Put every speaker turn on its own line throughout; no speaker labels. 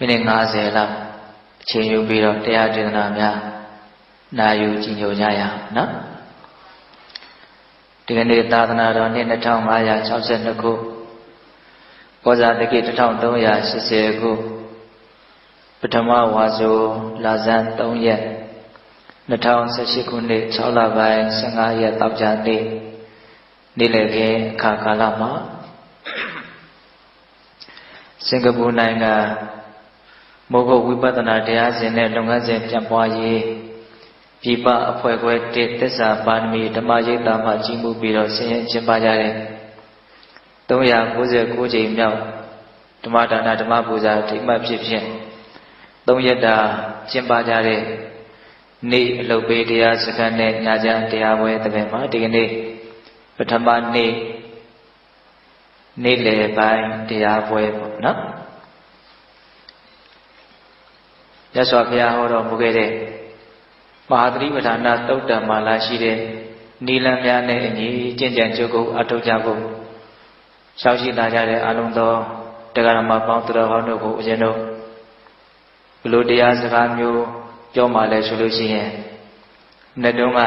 မိနစ်90လောက်အချိန်ယူပြီးတော့တရားဒေသနာများနာယူကြည်ညိုကြရအောင်နော်ဒီကနေ့သာသနာတော်နှစ်2562ခုပောဇာတကိ1380ခုပထမဝါဆိုလာဇန်3ရက်2018ခုနှစ်6လပိုင်း15ရက်တောက်ကြနေ့နေ့လည်ခင်းအခါကာလမှာစင်ကာပူနိုင်ငံ မိုးကုတ်ဝိပဿနာတရားစဉ်နဲ့လုပ်ငန်းစဉ်ပြန်ပွားရေးပြပအဖွဲ့ခွဲတစ်သစ္စာပါရမီဓမ္မရိပ်သာမှကြီးမှုပြီးတော့ဆင်းရဲကျင်းပကြတဲ့399ကြိမ်မြောက်ဓမ္မဒါနဓမ္မပူဇာထိမှတ်ဖြစ်ဖြင့်3ရက်တာကျင်းပကြတဲ့နေ့အလုပ်ပေးတရားစခန်းနဲ့ညချမ်းတရားပွဲတပည့်မှာဒီကနေ့ပထမနေ့နေ့လယ်ပိုင်းတရားပွဲပေါ့နော် ရသော်ဘုရားဟောတော်မူခဲ့တဲ့မဟာသတိပဋ္ဌာနာတုတ်တံမာလာရှိတဲ့နိလန်းများနဲ့အညီကျင့်ကြံကြုတ်ကုအထောက်ကြဖို့ရှောက်ရှိလာကြတဲ့အလုံးသောတရားဓမ္မပေါင်းသူတော်ဟောင်းတို့ကိုအရင်တို့ဘလို့တရားစကားမျိုးပြောမှလဲဆိုလို့ရှိရင်နှစ်တုန်းက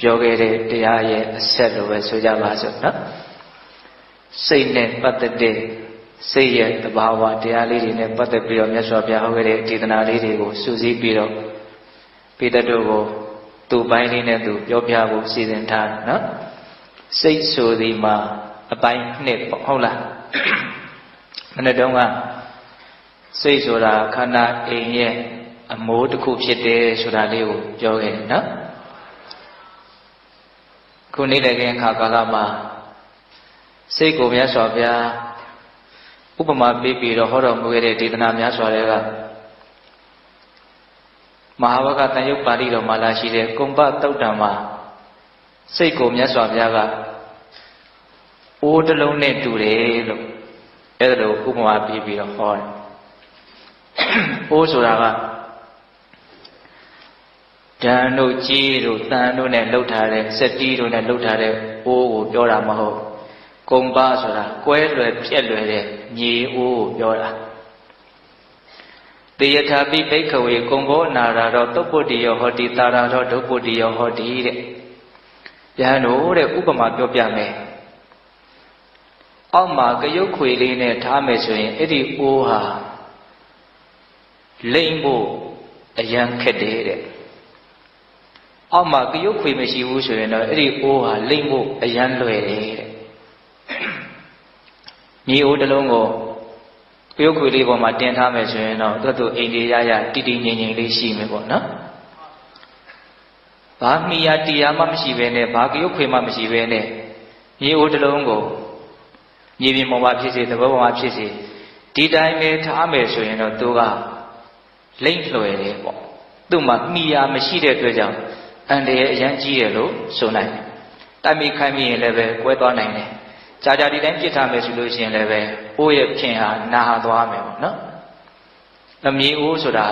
ပြောခဲ့တဲ့တရားရဲ့အဆက်လိုပဲဆိုကြပါစို့နော်စိတ်နဲ့ပတ်သက်တဲ့ စိတ်ရဲ့တဘာဝတရားလေးတွေနဲ့ပတ်သက်ပြီးတော့မြတ်စွာဘုရားဟောခဲ့တဲ့ဒေသနာလေးတွေကိုစူးစီးပြီးတော့ပိတတို့ကိုသူ့ပိုင်းလေးနဲ့သူပြောပြဖို့စီစဉ်ထားနော်စိတ်ဆိုဒီမှာအပိုင်းနှစ်ပေါ့ဟုတ်လားမနေ့တုန်းကစိတ်ဆိုတာခန္ဓာအိမ်ရဲ့အမိုးတစ်ခုဖြစ်တယ်ဆိုတာလေးကိုပြောခဲ့တယ်နော်ခုနေ့လည်းခင်ခါကာလမှာစိတ်ကိုမြတ်စွာဘုရား ဥပမာပေးပြီးတော့ဟောတော်မူခဲ့တဲ့ဒေသနာများစွာတွေကမဟာဝကတန်ယုတ်ပါဠိတော်မှာလာရှိတဲ့ကုံပတုတ်တံမှာစိတ်ကိုမြတ်စွာဘုရားကအိုးတစ်လုံးနဲ့တူတယ်လို့အဲ့ဒါလိုဥပမာပေးပြီးတော့ဟောတယ်။အိုးဆိုတာကဓာန်တို့ကြီးတို့တန်တို့နဲ့လှုပ်ထားတဲ့စက်တီးတို့နဲ့လှုပ်ထားတဲ့အိုးကိုပြောတာမဟုတ် ကုံပါဆိုတာကွဲလွယ်ပြက်လွယ်တဲ့ညီအိုးကိုပြောတာတေယထာပိဘိခဝေကုံဘောနာရာတော့သုပ္ပတိယောဟောတိတာရာတော့ဒုပ္ပတိယောဟောတိတဲ့ယဟန်တို့တဲ့ဥပမာပြောပြမယ်အောက်မှာကရုတ်ခွေလေးနဲ့ထားမယ်ဆိုရင်အဲ့ဒီအိုးဟာလိမ့်ဖို့အရန်ခက်တယ်တဲ့အောက်မှာကရုတ်ခွေမရှိဘူးဆိုရင်တော့အဲ့ဒီအိုးဟာလိမ့်ဖို့အရန်လွယ်တယ်တဲ့ မြေအိုးတစ်လုံးကိုကရုတ်ခွေလေးပေါ်မှာတင်ထားမယ်ဆိုရင်တော့သူ့သူအိမ်လေးရရတိတိငြိမ်ငြိမ်လေးရှိမယ်ပေါ့နော်ဘာမိယာတရားမှမရှိဘဲနဲ့ဘာကရုတ်ခွေမှမရှိဘဲနဲ့မြေအိုးတစ်လုံးကိုမြေပြင်ပေါ်မှာဖြစ်စေသဘောပေါ်မှာဖြစ်စေဒီတိုင်းပဲထားမယ်ဆိုရင်တော့သူကလိမ့်လွယ်တယ်ပေါ့သူ့မှာမိယာမရှိတဲ့အတွက်ကြောင့်အန္တရာယ်အရန်ကြီးတယ်လို့ဆိုနိုင်တယ်တိုက်မိခိုင်းမိရင်လည်းပဲကွဲသွားနိုင်တယ် ကြာကြာဒီတိုင်းပြစ်ထားမယ်ဆိုလို့ရှိရင်လည်းပဲအိုးရဲ့ခင်ဟာနာဟာသွားမယ်ပေါ့နော်အမြေအိုးဆိုတာ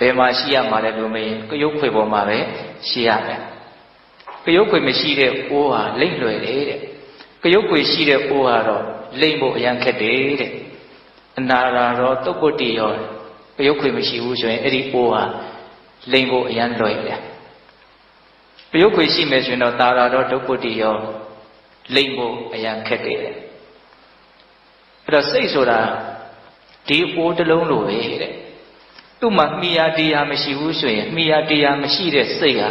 ဘယ်မှာရှိရမှာလဲလို့မရင်ကရုတ်ခွေပေါ်မှာပဲရှိရမယ်ကရုတ်ခွေမရှိတဲ့အိုးဟာလိမ့်လွယ်တယ်တဲ့ကရုတ်ခွေရှိတဲ့အိုးဟာတော့လိမ့်ဖို့အရန်ခက်တယ်တဲ့အနာရာရောတုတ်ပုတ္တိရောကရုတ်ခွေမရှိဘူးဆိုရင်အဲ့ဒီအိုးဟာလိမ့်ဖို့အရန်လွယ်တယ်ကရုတ်ခွေရှိမယ်ဆိုရင်တော့တာရာရောတုတ်ပုတ္တိရော လိမ့်ဖို့အရန်ခက်တယ်အဲ့တော့စိတ်ဆိုတာဒီအိုးတစ်လုံးလိုပဲတဲ့သူ့မှာမိယာတရားမရှိဘူးဆိုရင်မိယာတရားမရှိတဲ့စိတ်ဟာ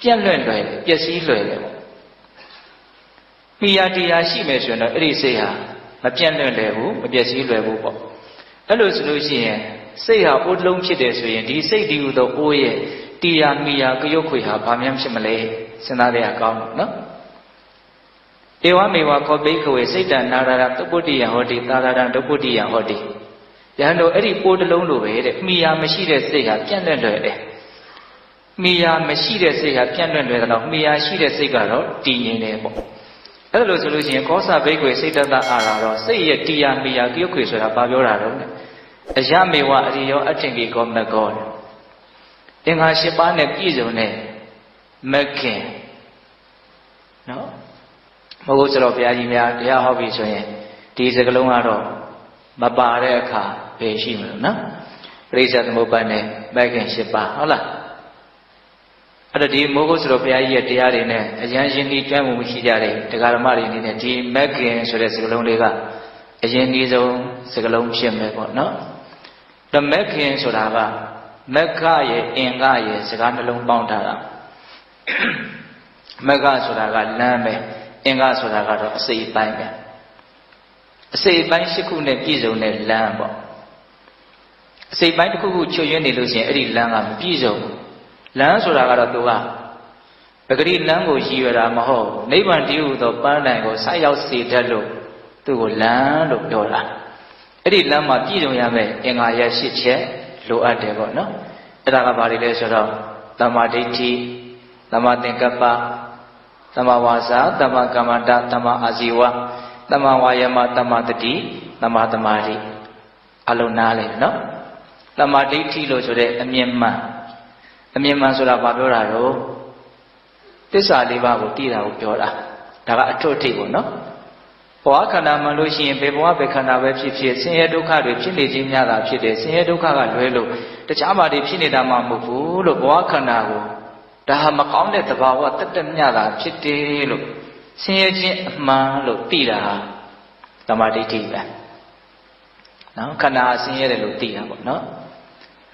ပြက်လွင့်လွယ်ပျက်စီးလွယ်တယ်ပေါ့မိယာတရားရှိမယ်ဆိုရင်တော့အဲ့ဒီစိတ်ဟာမပြက်လွင့်လွယ်ဘူးမပျက်စီးလွယ်ဘူးပေါ့အဲ့လိုဆိုလို့ရှိရင်စိတ်ဟာအိုးတစ်လုံးဖြစ်တယ်ဆိုရင်ဒီစိတ်ဒီဟုသောအိုးရဲ့တရားမိယာကရုတ်ခွေဟာဘာမှဖြစ်မလဲစဉ်းစားရအောင်ကောင်းတယ်နော် ဧဝမေဝခောပိခဝေစိတ်တနာရတာသုပ္ပတိယဟောတိသာရတံဒုပ္ပတိယဟောတိယဟန်တို့အဲ့ဒီပိုးတစ်လုံးလိုပဲတဲ့မိယာမရှိတဲ့စိတ်ဟာပြန့်လွင့်လွယ်တယ်မိယာမရှိတဲ့စိတ်ဟာပြန့်လွင့်လွယ်တော့မိယာရှိတဲ့စိတ်ကတော့တည်ငြိမ်တယ်ပေါ့အဲ့လိုဆိုလို့ရှိရင်ကောသဘိကွေစိတ်တတအာရာတော့စိတ်ရဲ့တီယာမိယာကိယုခွေဆိုတာဘာပြောတာတော့လဲအယမေဝအရိယောအထင်ကြီးကောမကောအင်္ဂါ၈ပါးနဲ့ပြည့်စုံတဲ့မခင်နော် မဟုတ်ဆိုတော့ဘုရားကြီးများတရားဟောပြီဆိုရင်ဒီစကလုံးကတော့မပါတဲ့အခါဘယ်ရှိမလို့နော်ပရိစ္ဆေသမုပ္ပါနဲ့မဂ်ခင်၈ပါးဟုတ်လားအဲ့ဒါဒီမိုးကုတ်ဆိုတော့ဘုရားကြီးရဲ့တရားတွေနဲ့အရန်ရှင်ဒီတွဲမှုရှိကြတယ်တရားဓမ္မတွေအနေနဲ့ဒီမဂ်ခင်ဆိုတဲ့စကားလုံးလေးကအရင်ဒီဆုံးစကားလုံးဖြစ်မယ်ပေါ့နော်ဓမဂ်ခင်ဆိုတာကမက္ခရဲ့အင်္ဂရဲ့စကားနှလုံးပေါင်းထားတာမက္ခဆိုတာကလမ်းပဲ အင်္ဂဆိုတာကတော့အစိတ်ပိုင်းပဲအစိတ်ပိုင်း၈ခုနဲ့ပြည့်စုံတဲ့လမ်းပေါ့အစိတ်ပိုင်းတစ်ခုခုချွတ်ယွင်းနေလို့ရှိရင်အဲ့ဒီလမ်းကမပြည့်စုံဘူးလမ်းဆိုတာကတော့သူကပဂရိလမ်းကိုရည်ရတာမဟုတ်နိဗ္ဗာန်တည်းဟူသောပန်းတိုင်ကိုဆိုက်ရောက်စေတတ်လို့သူ့ကိုလမ်းလို့ပြောတာအဲ့ဒီလမ်းမှာပြည့်စုံရမယ့်အင်္ဂါရရှိချက်လိုအပ်တယ်ပေါ့နော်အဲ့ဒါကဘာတွေလဲဆိုတော့တမ္မာဒိဋ္ဌိတမ္မာသင်္ကပ္ပ တမ္မာဝါစာတမ္မာကမ္မန္တတမ္မာအာဇီဝတမ္မာဝါယမတမ္မာတတိတမ္မာသမာဓိအလုံးနားလေနော်တမ္မာဒိဋ္ဌိလို့ဆိုတဲ့အမြင်မှန်အမြင်မှန်ဆိုတာဘာပြောတာတော့သစ္စာလေးပါးကိုတည်တာကိုပြောတာဒါကအထွတ်အထိပ်ပေါ့နော်ဘဝခန္ဓာမှန်လို့ရှိရင်ဘယ်ဘဝဘယ်ခန္ဓာပဲဖြစ်ဖြစ်ဆင်းရဲဒုက္ခတွေဖြစ်နေခြင်းများတာဖြစ်တယ်ဆင်းရဲဒုက္ခကလွဲလို့တခြားဘာတွေဖြစ်နေတာမှမဟုတ်ဘူးလို့ဘဝခန္ဓာကို ဒါဟာမကောင်းတဲ့သဘာဝတတ်တမြတာဖြစ်တယ်လို့ဆင်းရဲခြင်းအမှန်လို့သိတာဟာသမာဓိဋ္ဌိပဲနော်ခန္ဓာဆင်းရဲတယ်လို့သိတာပေါ့နော်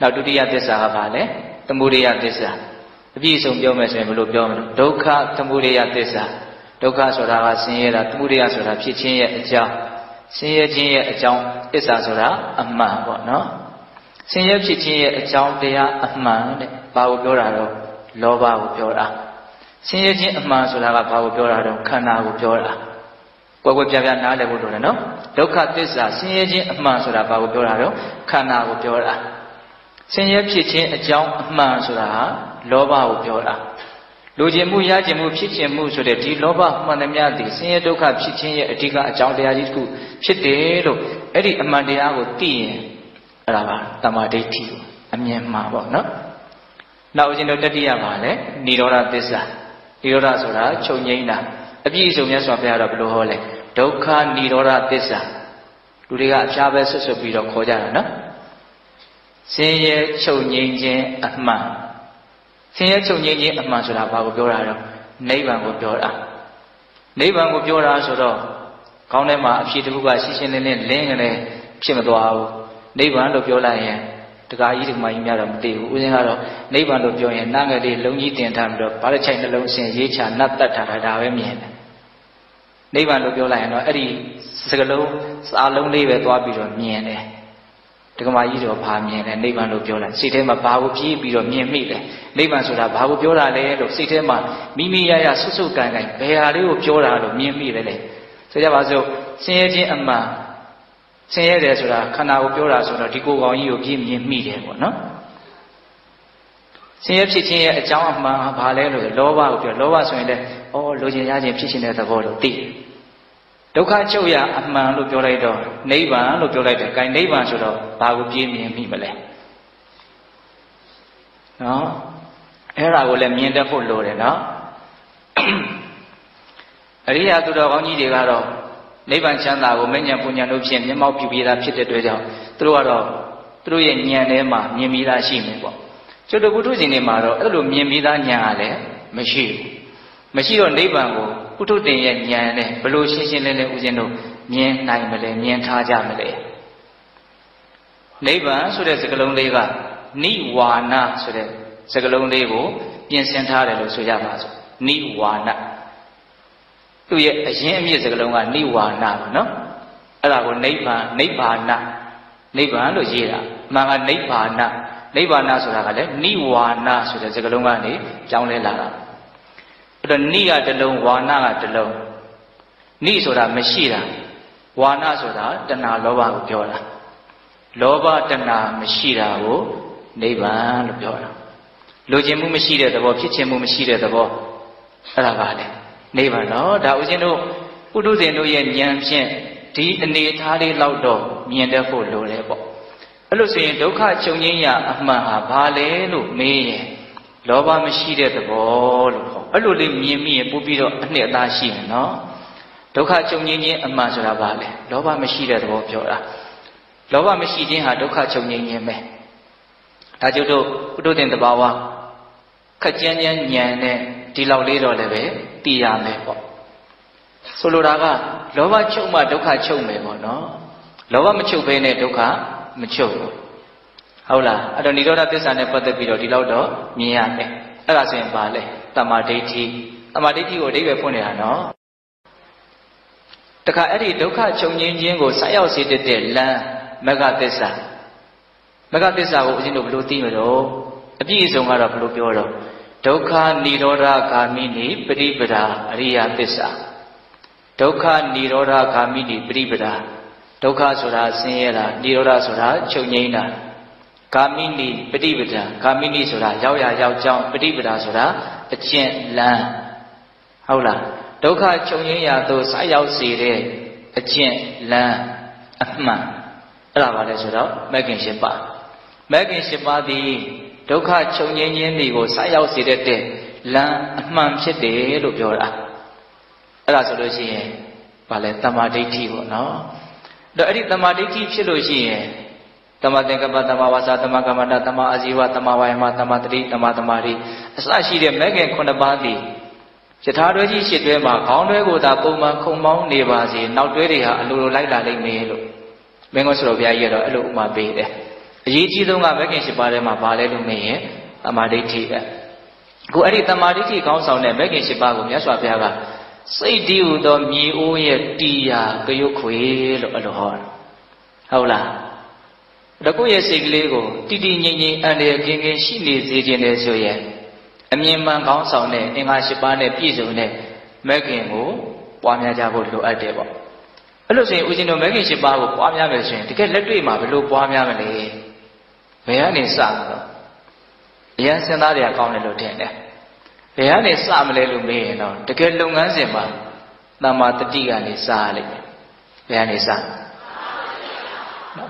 နောက်ဒုတိယသစ္စာကဘာလဲသမုဒိယသစ္စာအပြည့်အစုံပြောမယ်ဆိုရင်ဘယ်လိုပြောမလဲဒုက္ခသမုဒိယသစ္စာဒုက္ခဆိုတာကဆင်းရဲတာသမုဒိယဆိုတာဖြစ်ခြင်းရဲ့အကြောင်းဆင်းရဲခြင်းရဲ့အကြောင်းသစ္စာဆိုတာအမှန်ပေါ့နော်ဆင်းရဲဖြစ်ခြင်းရဲ့အကြောင်းတရားအမှန်တဲ့ဘာကိုပြောတာတော့ လောဘကိုပြောတာဆင်းရဲခြင်းအမှန်ဆိုတာကဘာကိုပြောတာတော့ခန္ဓာကိုပြောတာကွယ်ကွယ်ပြားပြားနားလည်ဖို့လိုတယ်နော်ဒုက္ခသစ္စာဆင်းရဲခြင်းအမှန်ဆိုတာဘာကိုပြောတာတော့ခန္ဓာကိုပြောတာဆင်းရဲဖြစ်ခြင်းအကြောင်းအမှန်ဆိုတာဟာလောဘကိုပြောတာလူကျင်မှုရကျင်မှုဖြစ်ခြင်းမှုဆိုတဲ့ဒီလောဘမှန်သမျှသည်ဆင်းရဲဒုက္ခဖြစ်ခြင်းရဲ့အဓိကအကြောင်းတရားကြီးတစ်ခုဖြစ်တယ်လို့အဲ့ဒီအမှန်တရားကိုသိရင်အဲ့ဒါပါတမာဒိဋ္ဌိကိုအမြင်မှာပေါ့နော် နောက်ဦးဇင်းတို့တတိယပါလေនិရောဓသစ္စာនិရောဓဆိုတာချုပ်ငိမ့်တာအပြည့်အစုံမြတ်စွာဘုရားတော့ဘယ်လိုဟောလဲဒုက္ခនិရောဓသစ္စာလူတွေကအဖျားပဲဆွတ်ဆွတ်ပြီးတော့ခေါ်ကြတာနော်ဆင်းရဲချုပ်ငိမ့်ခြင်းအမှန်ဆင်းရဲချုပ်ငိမ့်ခြင်းအမှန်ဆိုတာဘာကိုပြောတာတော့နိဗ္ဗာန်ကိုပြောတာနိဗ္ဗာန်ကိုပြောတာဆိုတော့ကောင်းထဲမှာအဖြစ်တစ်ခုကရှင်းရှင်းလင်းလင်းလင်းကလေးဖြစ်မသွားဘူးနိဗ္ဗာန်လို့ပြောလိုက်ရင် တကာကြီးဒီမကြီးများတော့မသိဘူးဦးဇင်းကတော့နိဗ္ဗာန်လို့ပြောရင်နာငယ်လေးလုံကြီးတင်ထားပြီးတော့ဘာလို့ချိုင်နှလုံးဆင်ရေးချနတ်တတ်ထားတာဒါပဲမြင်တယ်နိဗ္ဗာန်လို့ပြောလိုက်ရင်တော့အဲ့ဒီစကလုံးစာလုံးလေးပဲသွားပြီးတော့မြင်တယ်ဒကမာကြီးတော့ဘာမြင်လဲနိဗ္ဗာန်လို့ပြောလိုက်စိတ်ထဲမှာဘာကိုပြေးပြီးတော့မြင်မိလဲနိဗ္ဗာန်ဆိုတာဘာကိုပြောတာလဲလို့စိတ်ထဲမှာမိမိရရဆွတ်ဆွတ်ကန်ကန်ဘယ်ဟာလေးကိုပြောတာလို့မြင်မိလဲလေဆိုကြပါစို့ဆင်းရဲခြင်းအမှန် ဆင်းရဲတယ်ဆိုတာခန္ဓာကိုပြောတာဆိုတော့ဒီကိုယ်ကောင်ကြီးကိုပြည့်မြင်မိတယ်ပေါ့နော်ဆင်းရဲဖြစ်ခြင်းရဲ့အကြောင်းအမှန်ဘာလဲလို့လောဘကိုပြောလောဘဆိုရင်လည်းဩလိုချင်ရခြင်းဖြစ်ခြင်းတဲ့သဘောလို့သိဒုက္ခချုပ်ရအမှန်လို့ပြောလိုက်တော့နိဗ္ဗာန်လို့ပြောလိုက်တယ်။အဲနိဗ္ဗာန်ဆိုတော့ဘာကိုပြည့်မြင်မိမလဲ။နော်အဲ့ဒါကိုလည်းမြင်တတ်ဖို့လိုတယ်နော်။အရိယာသူတော်ကောင်းကြီးတွေကတော့ နိဗ္ဗာန်ချမ်းသာကိုမဉ္ဇဉ်ပူညာတို့ဖြင့်မျက်မှောက်ပြုပြီးသားဖြစ်တဲ့အတွက်ကြောင့်သူတို့ကတော့သူတို့ရဲ့ဉာဏ်ထဲမှာမြင်ပြီးသားရှိမယ်ပေါ့ကျွတ်တပုထုရှင်တွေမှာတော့အဲ့လိုမြင်ပြီးသားဉာဏ်ကလည်းမရှိဘူးမရှိတော့နိဗ္ဗာန်ကိုပုထုတင်ရဲ့ဉာဏ်နဲ့ဘလို့ရှင်းရှင်းလင်းလင်းဦးဇင်းတို့မြင်နိုင်မလဲမြင်ထားကြမလဲနိဗ္ဗာန်ဆိုတဲ့စကားလုံးလေးကနိဝါဏဆိုတဲ့စကားလုံးလေးကိုပြင်ဆင်ထားတယ်လို့ဆိုကြပါစို့နိဝါဏ သူ့ရဲ့အရင်အမြစ်စကားလုံးကနိဝါဏပါနော်အဲ့ဒါကိုနိဗ္ဗာန်နိဗ္ဗာဏနိဗ္ဗာန်လို့ရေးတာမှန်ကနိဗ္ဗာဏနိဗ္ဗာန်ဆိုတာကလည်းနိဝါဏဆိုတဲ့စကားလုံးကနေကြောင်းလဲလာတာအဲ့တော့နိကတလုံးဝါဏကတလုံးနိဆိုတာမရှိတာဝါဏဆိုတာတဏှာလောဘကိုပြောတာလောဘတဏှာမရှိတာကိုနိဗ္ဗာန်လို့ပြောတာလိုချင်မှုမရှိတဲ့သဘောဖြစ်ချင်မှုမရှိတဲ့သဘောအဲ့ဒါကလည်း နိဗ္ဗာန်နော်ဒါဦးဇင်းတို့ပုထုဇဉ်တို့ရဲ့ဉာဏ်ဖြင့်ဒီအနေထားလေးလောက်တော့မြင်တတ်ဖို့လိုတယ်ပေါ့အဲ့လိုဆိုရင်ဒုက္ခချုပ်ငြိမ်းရာအမှန်ဟာဘာလဲလို့မေးရင်လောဘမရှိတဲ့သဘောလို့ဟောအဲ့လိုလေးမြင်မိရင်ပို့ပြီးတော့အနှစ်အသားရှိမယ်နော်ဒုက္ခချုပ်ငြိမ်းခြင်းအမှန်ဆိုတာဘာလဲလောဘမရှိတဲ့သဘောပြောတာလောဘမရှိခြင်းဟာဒုက္ခချုပ်ငြိမ်းခြင်းပဲဒါကြောင့်တို့ပုထုတင်တဘာဝခက်ကြမ်းကြမ်းညံနဲ့ဒီလောက်လေးတော့လည်းပဲ တည်ရမယ်ပေါ့ဆိုလိုတာကလောဘချုပ်မှဒုက္ခချုပ်မယ်ပေါ့နော်လောဘမချုပ်ဘဲနဲ့ဒုက္ခမချုပ်ဘူးဟုတ်လားအဲ့တော့និရောဓသစ္စာနဲ့ပတ်သက်ပြီးတော့ဒီလောက်တော့မြင်ရမယ်အဲ့ဒါဆိုရင်ပါလေတမာဒိဋ္ဌိတမာဒိဋ္ဌိကိုအဓိပ္ပာယ်ဖွင့်နေတာနော်တခါအဲ့ဒီဒုက္ခချုပ်ငြင်းခြင်းကိုဆက်ရောက်စေတတ်တဲ့လမ်းမဂ္ဂသစ္စာမဂ္ဂသစ္စာကိုအရင်တို့ဘယ်လိုသိမလို့အပြည့်အစုံကတော့ဘယ်လိုပြောတော့ ဒုက္ခនិရောဓဂာမိနိပရိပဒာအရိယသစ္စာဒုက္ခនិရောဓဂာမိနိပရိပဒာဒုက္ခဆိုတာဆင်းရဲတာនិရောဓဆိုတာချုပ်ငြိမ်းတာဂာမိနိပฏิပဒာဂာမိနိဆိုတာရောက်ရရောက်ကြောင်းပฏิပဒာဆိုတာအကျင့်လမ်းဟုတ်လားဒုက္ခချုပ်ငြိမ်းရာသို့ဆိုက်ရောက်စေတဲ့အကျင့်လမ်းအမှန်အဲ့ဒါပါလဲဆိုတော့မဂ်ကင်၈ပါးမဂ်ကင်၈ပါးသည် ဒုက္ခချုပ်ငြိမ်းခြင်းတွေကိုဆိုက်ရောက်စေတဲ့လမ်းအမှန်ဖြစ်တယ်လို့ပြောတာအဲ့ဒါဆိုလို့ရှိရင်ဗာလဲတမာဒိဋ္ဌိပေါ့နော်တော့အဲ့ဒီတမာဒိဋ္ဌိဖြစ်လို့ရှိရင်တမသင်္ကပ္ပတမဝါစာတမကမ္မန္တတမအာဇီဝတမဝါယမတမတတိတမတမာရီအစရှိတဲ့မဲခင်9ပါးသည်ယထာတွဲကြီးရှစ်တွဲမှာခေါင်းတွဲကိုသာပုံမှန်ခုံမောင်းနေပါစေနောက်တွဲတွေဟာအလိုလိုလိုက်လာလိမ့်မယ်လို့မင်းကဆိုတော်ဘုရားကြီးကတော့အဲ့လိုဥမာပေးတယ် အရေးကြီးဆုံးကမဲခင်၈ပါးထဲမှာဘာလဲလို့မေးရင်တမာဒိဋ္ဌိပဲအခုအဲ့ဒီတမာဒိဋ္ဌိခေါင်းဆောင်တဲ့မဲခင်၈ပါးကိုမြတ်စွာဘုရားကစိတ်တည်ဟူသောမြေအိုးရဲ့တီယာကရုတ်ခွေလို့အဲ့လိုဟောတာဟုတ်လားတကုရဲ့စိတ်ကလေးကိုတည်တည်ငြိမ်ငြိမ်အန္တရာယ်ကင်းကင်းရှိနေစေခြင်းနဲ့ဆိုရင်အမြင်မှန်ကောင်းဆောင်တဲ့အင်္ဂါ၈ပါးနဲ့ပြည့်စုံတဲ့မဂ်ခင်ကိုပွားများကြဖို့လိုအပ်တယ်ပေါ့အဲ့လိုဆိုရင်ဦးဇင်းတို့မဂ်ခင်၈ပါးကိုပွားများမယ်ဆိုရင်တကယ်လက်တွေ့မှာဘယ်လိုပွားများမလဲ ဘယ်ကနေစမလို့အရင်စဉ်းစားရကောင်းတယ်လို့ထင်တယ်ဘယ်ကနေစမလဲလို့မေးရင်တော့တကယ်လုပ်ငန်းစဉ်မှာတမ္မာတတိကနေစရလိမ့်မယ်ဘယ်ကနေစ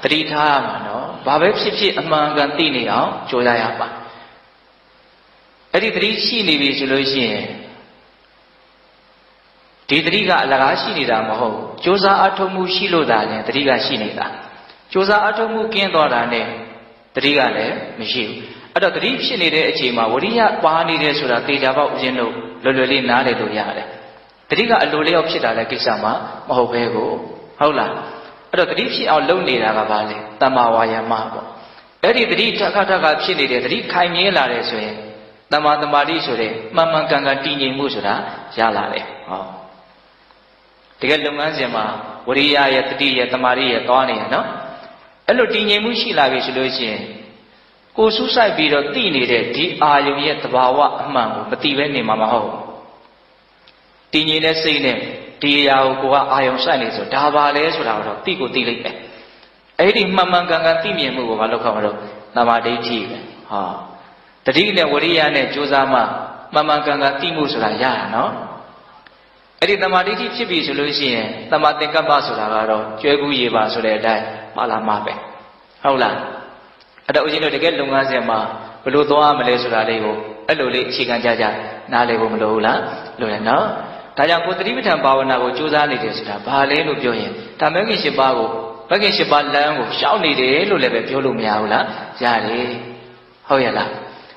တတိထားရမှာနော်ဘာပဲဖြစ်ဖြစ်အမှန်ကန်သိနေအောင်ကြိုးစားရပါအဲ့ဒီတတိရှိနေပြီဆိုလို့ရှိရင်ဒီတတိကအလကားရှိနေတာမဟုတ်ကြိုးစားအထုံမှုရှိလို့သာလဲတတိကရှိနေတာကြိုးစားအထုံမှုကင်းသွားတာနဲ့ တတိကလည်းမရှိဘူးအဲ့တော့တတိဖြစ်နေတဲ့အချိန်မှာဝရိယပါနေတယ်ဆိုတာတေချာပေါက်ဦးဇင်းတို့လွယ်လွယ်လေးနားလည်လို့ရတယ်တတိကအလိုလျောက်ဖြစ်တာလည်းကိစ္စမှမဟုတ်ပဲကိုဟုတ်လားအဲ့တော့တတိဖြစ်အောင်လုပ်နေတာကဘာလဲတမ္မာဝါယာမပေါ့အဲ့ဒီတတိထခထခဖြစ်နေတယ်တတိခိုင်မြဲလာတယ်ဆိုရင်တမ္မာတမာတိဆိုတဲ့မှန်မှန်ကန်ကန်တည်ငြိမ်မှုဆိုတာရလာတယ်ဟောတကယ်လုပ်ငန်းစဉ်မှာဝရိယရဲ့တတိရဲ့တမာတိရဲ့သွားနေရနော် အဲ့လိုတည်ငြိမ်မှုရှိလာပြီဆိုလို့ရှိရင်ကိုဆူးဆိုင်ပြီးတော့သိနေတဲ့ဒီအာယုံရဲ့သဘာဝအမှန်ကိုမသိဘဲနေမှာမဟုတ်ဘူးတည်ငြိမ်တဲ့စိတ်နဲ့ဒီအရာကိုကိုကအာယုံဆိုင်နေဆိုဒါပါလဲဆိုတာတော့သိကိုသိလိုက်ပဲအဲ့ဒီမှန်မှန်ကန်ကန်သိမြင်မှုကိုမလုပ်ခါမလို့သမာဓိဋ္ဌိပဲဟာတတိနဲ့ဝရိယနဲ့ကြိုးစားမှမှန်မှန်ကန်ကန်သိမှုဆိုတာရတာနော် အဲ့ဒီသမာဓိဋ္ဌိဖြစ်ပြီဆိုလို့ရှိရင်သမာသင်္ကပ္ပဆိုတာကတော့ကျွဲကူးရေပါဆိုတဲ့အတိုင်းပါလာမှာပဲဟုတ်လားအဲ့တော့ဦးဇင်းတို့တကယ်လုပ်ငန်းစဉ်မှာဘယ်လိုသွားရမလဲဆိုတာလေးကိုအဲ့လိုလေးအခြေခံကြကြနားလည်ဖို့မလိုဘူးလားလိုတယ်နော်ဒါကြောင့်ကိုသတိပဋ္ဌာန်ဘာဝနာကိုကြိုးစားနေတယ်ဆိုတာဘာလဲလို့ပြောရင်ဒါမဂ္ဂင်၈ပါးကိုမဂ္ဂင်၈ပါးလမ်းကိုရှောက်နေတယ်လို့လည်းပဲပြောလို့မရဘူးလားရတယ်ဟုတ်ရဲ့လား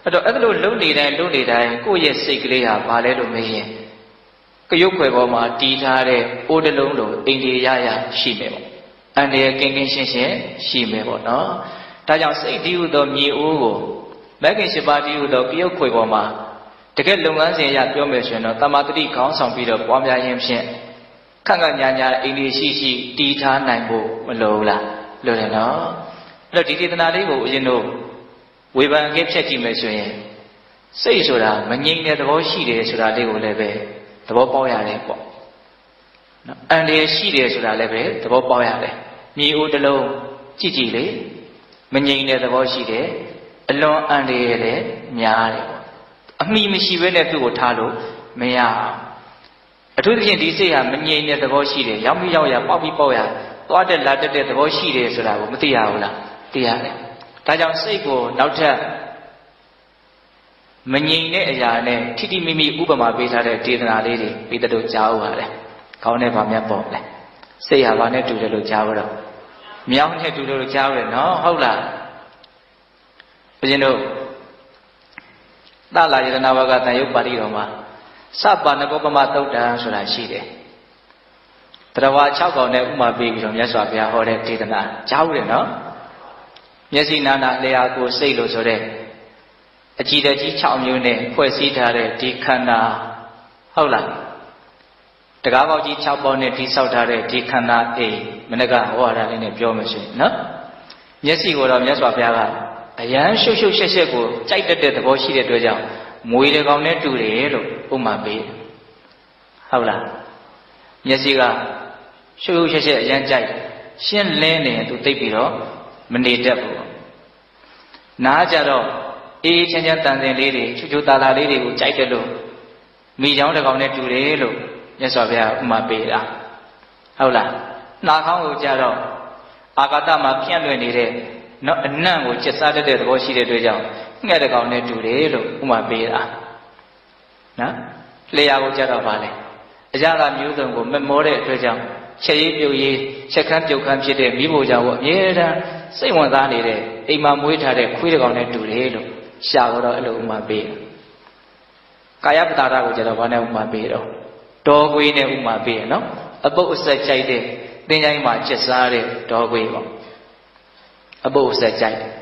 အဲ့တော့အဲ့လိုလုံနေတိုင်းလုံနေတိုင်းကိုယ့်ရဲ့စိတ်ကလေးဟာဘာလဲလို့မေးရင် ကရုပ်ခွယ်ပေါ်မှာတီးထားတဲ့အိုးတလုံးလိုအိန္ဒိယရရှိမယ်ပေါ့အန္တရာယ်ကင်းကင်းရှင်းရှင်းရှိမယ်ပေါ့နော်ဒါကြောင့်စိတ်တည်းဟုသောမြေအိုးကိုမဂ္ဂင်၈ပါးတည်းဟုသောကရုပ်ခွယ်ပေါ်မှာတကယ်လုပ်ငန်းစဉ်အရပြောမယ်ဆိုရင်တော့တမာတတိခေါင်းဆောင်ပြီးတော့ပွားများခြင်းဖြင့်ခန့်ခန့်ညာညာအိန္ဒိရှိရှိတည်ထားနိုင်ဖို့မလိုဘူးလားလိုတယ်နော်အဲ့တော့ဒီဒေသနာလေးကိုဦးဇင်းတို့ဝေဖန်အကဲဖြတ်ကြည့်မယ်ဆိုရင်စိတ်ဆိုတာမငြိမ်တဲ့သဘောရှိတယ်ဆိုတာလေးကိုလည်းပဲ သဘောပေါက်ရတယ်ပေါ့နော်အန္တရာယ်ရှိတယ်ဆိုတာလည်းပဲသဘောပေါက်ရတယ်မြေအိုးတစ်လုံးကြည့်ကြည့်လေမငြိမ်တဲ့သဘောရှိတယ်အလွန်အန္တရာယ်လည်းများတယ်ပေါ့အမိမရှိဘဲနဲ့သူ့ကိုထားလို့မရအောင်အထူးသဖြင့်ဒီစိတ်ဟာမငြိမ်တဲ့သဘောရှိတယ်ရောက်ပြီးရောက်ရပေါက်ပြီးပေါက်ရသွားတက်လာတက်တဲ့သဘောရှိတယ်ဆိုတာကိုမသိရဘူးလားသိရတယ်ဒါကြောင့်စိတ်ကိုနောက်ထပ် မငြိမ်တဲ့အရာနဲ့ထိတိမိမိဥပမာပေးထားတဲ့ဒေသနာလေးတွေပြီးတော့ကြားဦးပါတယ်ခေါင်းနဲ့ဗာမြတ်ပေါ့လေစိတ်ဟာဗာနဲ့တူတယ်လို့ကြားတော့မြောင်းနဲ့တူလို့ကြားရတယ်နော်ဟုတ်လားဘုရင်တို့သလာယတနာဝကတန်ယုတ်ပါဠိတော်မှာစပါဏကောပမသုတ်တံဆိုတာရှိတယ်တရဝါ6កောင်နဲ့ဥမာပေးပြီးတော့မြတ်စွာဘုရားဟောတဲ့ဒေသနာကြားဦးတယ်နော်မျက်စိနာနာလျာကိုစိတ်လို့ဆိုတဲ့ အကြည်တကြီး6မျိုးနဲ့ဖွဲ့စည်းထားတဲ့ဒီခန္ဓာဟုတ်လားတကားပေါက်ကြီး6ပေါက်နဲ့တိဆောက်ထားတဲ့ဒီခန္ဓာအိမ်မနကဟောရတာလေးနဲ့ပြောမှရှိနော်မျက်စိကိုတော့မြတ်စွာဘုရားကအယံရှုပ်ရှုပ်ရှက်ရှက်ကိုကြိုက်တတ်တဲ့သဘောရှိတဲ့အတွက်ကြောင့်မွေတကောင်နဲ့တူတယ်လို့ဥမာပေးဟုတ်လားမျက်စိကရှုပ်ရှုပ်ရှက်ရှက်အယံကြိုက်ရှင်းလင်းနေသူသိပြီးတော့မနေတတ်ဘူးနားကြတော့ အေးချမ်းချမ်းတန်စင်လေးတွေချူချူတာတာလေးတွေကိုကြိုက်တယ်လို့မိချောင်းတစ်ကောင်နဲ့တူတယ်လို့မြတ်စွာဘုရားဥမာပေးတာဟုတ်လားနှာခေါင်းကိုကြတော့အာဂတမှာပြန့်လွင့်နေတဲ့နော်အနံ့ကိုကျက်စားတတ်တဲ့သဘောရှိတဲ့အတွက်ကြောင့်ငှက်တစ်ကောင်နဲ့တူတယ်လို့ဥမာပေးတာနော်လျှာကိုကြတော့ပါလေအရာကမျိုးစုံကိုမမောတဲ့အတွက်ကြောင့်ချက်ရေးပြုတ်ရေးချက်ခမ်းပြုတ်ခမ်းဖြစ်တဲ့မိဖို့ကြောင့်အမြဲတမ်းစိတ်ဝင်စားနေတဲ့အိမ်မှာမွေးထားတဲ့ခွေးတစ်ကောင်နဲ့တူတယ်လို့ ရှာတော့အဲ့လိုဥမာပေးတယ်ကာယပတာရကိုကြတော့ဘာနဲ့ဥမာပေးတော့ဒေါ်ခွေးနဲ့ဥမာပေးရနော်အပုပ်အဆက်ကြိုက်တဲ့သင်္ချိုင်းမှာကျက်စားတဲ့ဒေါ်ခွေးပေါ့အပုပ်အဆက်ကြိုက်တယ်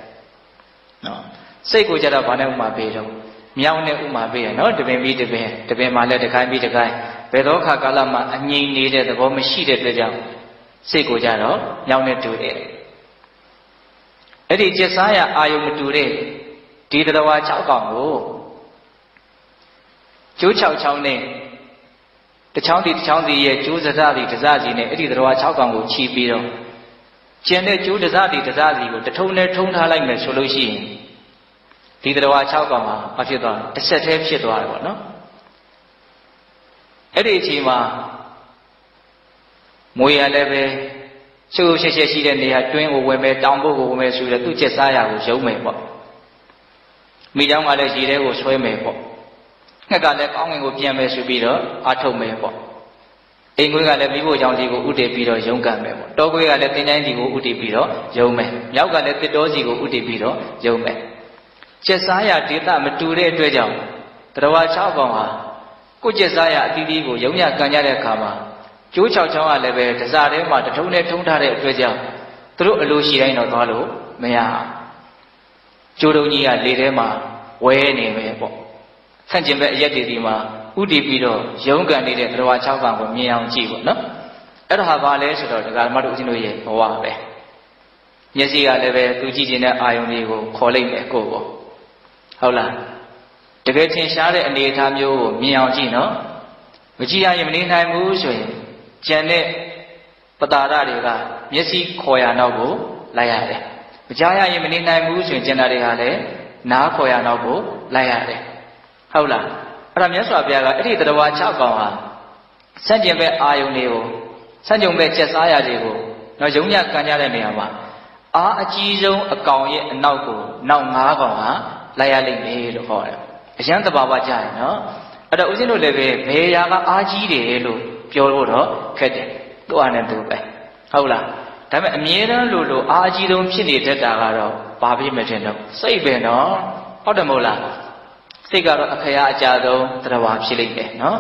နော်စိတ်ကိုကြတော့ဘာနဲ့ဥမာပေးတော့မြောင်းနဲ့ဥမာပေးရနော်တပင်ပြီးတပင်တပင်မှာလည်းတခိုင်းပြီးတခိုင်းဘယ်တော့ခါကာလမှာအငြိမ်နေတဲ့သဘောမရှိတဲ့အတွက်ကြောင့်စိတ်ကိုကြတော့မြောင်းနဲ့တူတယ်အဲ့ဒီကျက်စားရအာယုံမတူတဲ့ ဒီတရဝါ6កောင်ကိုကျိုး6ချောင်းနဲ့တချောင်းဒီတချောင်းစီရဲ့ကျိုးစစစီတစစီနဲ့အဲ့ဒီတရဝါ6កောင်ကိုခြီးပြီးတော့ကျန်တဲ့ကျိုးတစစီတစစီကိုတထုံနဲ့ထုံထားလိုက်မယ်ဆိုလို့ရှိရင်ဒီတရဝါ6កောင်ဟာမဖြစ်သွားတစ်ဆက်တည်းဖြစ်သွားတယ်ပေါ့နော်အဲ့ဒီအချိန်မှာမွေရလည်းပဲရှုပ်ရှက်ရှက်ရှိတဲ့နေရာတွင်းကိုဝင်မယ်တောင်ဘုတ်ကိုဝင်မယ်ဆိုရသူ့ချက်စားရကိုရုံးမယ်ပေါ့ မိเจ้าကလည်းရေထဲကိုဆွဲမယ်ပေါ့ငှက်ကလည်းကောင်းငင်ကိုပြန်မယ်ဆိုပြီးတော့အာထုတ်မယ်ပေါ့အိမ်ခွေးကလည်းမိဖို့ကြောင့်ဒီကိုဥတည်ပြီးတော့ရုံးကန်မယ်ပေါ့တောခွေးကလည်းတင်းချိုင်းဒီကိုဥတည်ပြီးတော့ရုံးမယ်မြောက်ကလည်းတစ်တော်စီကိုဥတည်ပြီးတော့ရုံးမယ်ချက်စားရဒေသမတူတဲ့အတွက်ကြောင့်တရား6ကောင်ဟာကိုချက်စားရအသီးသီးကိုရုံညကန်ကြတဲ့အခါမှာကျိုး6ချောင်းကလည်းပဲတစားထဲမှာတထုံးနဲ့ထုံးထားတဲ့အတွက်ကြောင့်သူတို့အလိုရှိတိုင်းတော့သွားလို့မရ ကျိုးတုံကြီးကလေထဲမှာဝဲနေပဲပေါ့ဆန့်ကျင်ဘက်အရက်တွေဒီမှာဥတည်ပြီးတော့ရုံးကန်နေတဲ့တရား6ပါးကိုမြင်အောင်ကြည့်ပေါ့နော်အဲ့ဒါဟာဘာလဲဆိုတော့ဒကာမတို့ဦးဇင်းတို့ရဲ့ဘဝပဲမျက်စိကလည်းပဲသူကြည့်ခြင်းတဲ့အာယုံတွေကိုခေါ်လိုက်မယ်ကိုယ်ပေါ့ဟုတ်လားတကယ်ထင်ရှားတဲ့အနေအထားမျိုးကိုမြင်အောင်ကြည့်နော်မကြည့်ရရင်မနေနိုင်ဘူးဆိုရင်ကြံတဲ့ပတာရတွေကမျက်စိခေါ်ရနောက်ကိုလိုက်ရတယ် မကြားရရင်မနေနိုင်ဘူးဆိုရင်ကျန်တာတွေကလည်းနားခေါ်ရနောက်ကိုလိုက်ရတယ်ဟုတ်လားအဲ့ဒါမြတ်စွာဘုရားကအဲ့ဒီတရား6ကောင်ဟာစัจကျင်ဘက်အာယုန်တွေကိုစัจကြုံဘက်ကျက်စားရတွေကိုတော့ယုံညကန်ကြတဲ့နေရာမှာအာအကြီးဆုံးအကောင်ရဲ့အနောက်ကိုနောက်၅ကောင်ဟာလိုက်ရလိမ့်မယ်လို့ဟောတယ်အရန်တဘာဝကြရင်နော်အဲ့တော့ဦးဇင်းတို့လည်းပဲဘယ်ရာကအာကြီးတယ်လို့ပြောလို့တော့ခက်တယ်သူ့အားနဲ့သူပဲဟုတ်လား ဒါပေမဲ့အမြဲတမ်းလို့လို့အာကြီးဆုံးဖြစ်နေတတ်တာကတော့ဘာဖြစ်မထင်တော့စိတ်ပဲနော်ဟုတ်တယ်မဟုတ်လားစိတ်ကတော့အခရာအကြဆုံးတရားဝါဖြစ်လိမ့်မယ်နော်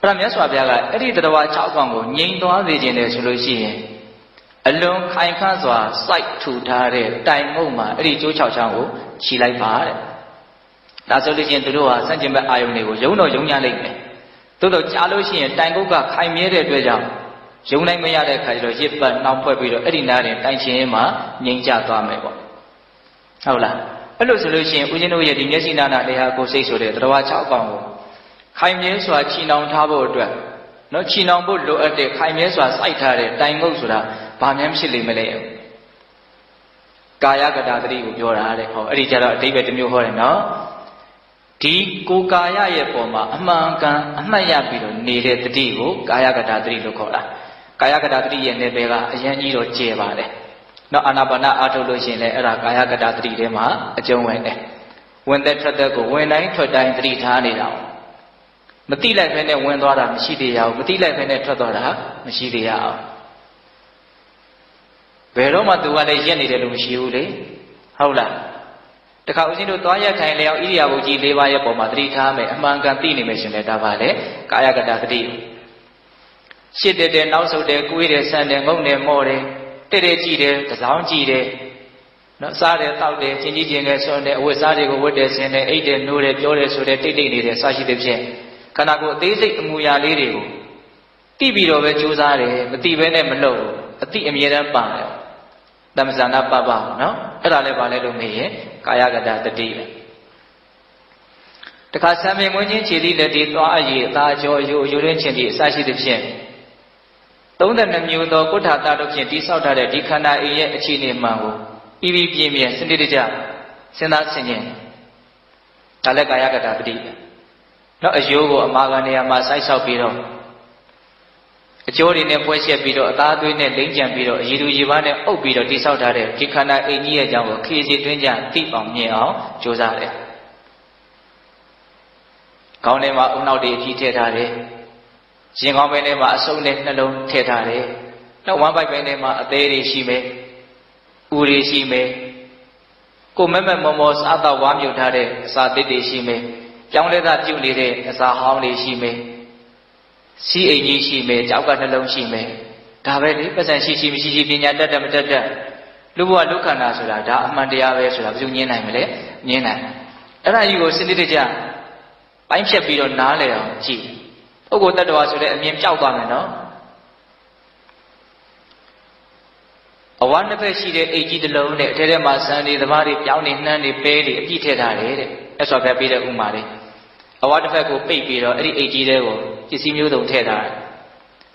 အဲ့ဒါမြတ်စွာဘုရားကအဲ့ဒီတရားဝါ6ကောင်ကိုငြိမ်သွားစေခြင်းလေဆိုလို့ရှိရင်အလွန်ခိုင်ခန့်စွာစိုက်ထူထားတဲ့တိုင်မုံမှာအဲ့ဒီကျိုး6ချောင်းကိုခြိလိုက်ပါတဲ့ဒါဆိုလို့ရှိရင်သူတို့ဟာစัจကျင်ဘက်အာယုန်တွေကိုယုံတော့ယုံရလိမ့်မယ်သို့တော့ကြားလို့ရှိရင်တိုင်ကုတ်ကခိုင်မြဲတဲ့အတွက်ကြောင့် ယုံနိုင်မရတဲ့ခါကျတော့ရစ်ပတ်နှောင်ဖွဲ့ပြီးတော့အဲ့ဒီနားရင်တိုင်ချင်းမှာငြိမ်ချသွားမယ်ပေါ့ဟုတ်လားအဲ့လိုဆိုလို့ရှိရင်ဦးဇင်းတို့ရဲ့ဒီမျက်စိနာနာလေဟာကိုစိတ်ဆိုတဲ့တရား6កောင်ကိုခိုင်မြဲစွာချီနှောင်ထားဖို့အတွက်နော်ချီနှောင်ဖို့လိုအပ်တဲ့ခိုင်မြဲစွာစိုက်ထားတဲ့တိုင်ငုတ်ဆိုတာဘာမှမဖြစ်လိမ့်မလဲကာယကတာတတိကိုပြောတာတဲ့ဟောအဲ့ဒီကျတော့အတိပ္ပယ်တစ်မျိုးဟောတယ်နော်ဒီကိုကာယရဲ့ပုံမှာအမှန်ကန်အမှတ်ရပြီးတော့နေတဲ့တတိကိုကာယကတာတတိလို့ခေါ်တာ ကာယကတာတတိရဲ့နယ်ပယ်ကအရင်ကြီးတော့ကျယ်ပါတယ်နော်အာနာပါနအားထုတ်လို့ရှိရင်လည်းအဲ့ဒါကာယကတာတတိထဲမှာအကျုံးဝင်တယ်ဝင်သက်ထွက်သက်ကိုဝင်တိုင်းထွက်တိုင်းတတိထားနေတာမတိလိုက်ဖဲနဲ့ဝင်သွားတာမရှိသေးရဘူးမတိလိုက်ဖဲနဲ့ထွက်သွားတာမရှိသေးရအောင်ဘယ်တော့မှသူကလည်းရက်နေတယ်လို့မရှိဘူးလေဟုတ်လားတခါဦးဇင်းတို့သွားရက်ခိုင်လျောက်ဣရိယာပုကြီး၄ပါးရဲ့ပုံမှာသတိထားမယ်အမှန်ကန်သိနေမယ်ရှင်လေဒါပါလေကာယကတသတိ ရှစ်တက်တယ်နောက်ဆုတ်တယ်ကိုွေးတယ်ဆန်တယ်ငုံတယ်မော့တယ်တဲ့တဲ့ကြည့်တယ်တစောင်းကြည့်တယ်နော်စားတယ်တောက်တယ်ကျင်ကြီးကျင်ငယ်ဆွန်တယ်အဝတ်စားတွေကိုဝတ်တယ်ဆင်တယ်အိတ်တယ်နိုးတယ်ပြောတယ်ဆိုတယ်တိတ်တိတ်နေတယ်စရှိတဲ့ဖြင့်ခန္ဓာကိုယ်အသေးစိတ်အမူအရာလေးတွေကိုတိပြီးတော့ပဲကြိုးစားတယ်မတိဘဲနဲ့မလုပ်ဘူးအတိအမြဲတမ်းပါတယ်တမ္ပဇာနာပပနော်အဲ့ဒါလည်းဗာလဲလို့မေးရင်ကာယကတတတိပဲတခါဆံမြင်မွင်းချင်းခြေသီးလက်ဒီသွားအည်အသာကြောယူယူရင်းချင်းဒီအစရှိသဖြင့် 32မျိုးသောကုဋ္ဌာတတို့ဖြင့်တိဆောက်ထားတဲ့ဒီခန္ဓာအိမ်ရဲ့အခြေအနေမှန်ကိုပြီးပြီးပြင်းပြင်းစနစ်တကျစဉ်းစားဆင်ခြင်ဒါလည်းကာယကတတတိပဲနော်အယိုးကိုအမာခံနေရာမှာစိုက်ဆောက်ပြီးတော့အကျိုးတွေနဲ့ပွဲရှက်ပြီးတော့အသားသွေးနဲ့လိမ့်ကြံပြီးတော့အရည်သူရေပါးနဲ့အုပ်ပြီးတော့တိဆောက်ထားတဲ့ဒီခန္ဓာအိမ်ကြီးရဲ့အကြောင်းကိုခေစီတွင်းကြသိအောင်မြင်အောင်ကြိုးစားတယ်။ခေါင်းထဲမှာအုံနောက်တွေအကြီးထည့်ထားတယ်။ ရင်ခေါင်းပိုင်းထဲမှာအစုံနဲ့နှလုံးထည့်ထားတယ်။နောက်ဝမ်းပိုက်ပိုင်းထဲမှာအသေးတွေရှိမယ်။ဥတွေရှိမယ်။ကိုမက်မက်မောမောစားတော့ဝါမြုပ်ထားတဲ့အစာသစ်တွေရှိမယ်။ကြောင်းလဲသာပြုတ်နေတဲ့အစာဟောင်းတွေရှိမယ်။စီးအိမ်ကြီးရှိမယ်ကြောက်ကနှလုံးရှိမယ်ဒါပဲလေပတ်စံရှိရှိမရှိရှိပညာတတ်တတ်မတတ်တတ်လူဘဝဒုက္ခနာဆိုတာဒါအမှန်တရားပဲဆိုတာဘယ်သူညင်းနိုင်မလဲညင်းနိုင်အဲ့ဒါကြီးကိုစနစ်တကျပိုင်းဖြတ်ပြီးတော့နားလည်အောင်ကြည့် ပုဂ္ဂိုလ်တ attva ဆိုတဲ့အမြင်ပြောက်သွားမယ်နော်အဝါနှစ်ဖက်ရှိတဲ့အိတ်ကြီးတစ်လုံးနဲ့အထဲထဲမှာစံတွေသမားတွေပြောင်းနေနှမ်းတွေပဲတွေအပြည့်ထည့်ထားတယ်တဲ့အဲ့ဆိုပဲပြီးတဲ့ဥမာလေးအဝါတစ်ဖက်ကိုပိတ်ပြီးတော့အဲ့ဒီအိတ်ကြီးတွေကိုပစ္စည်းမျိုးစုံထည့်ထားတယ်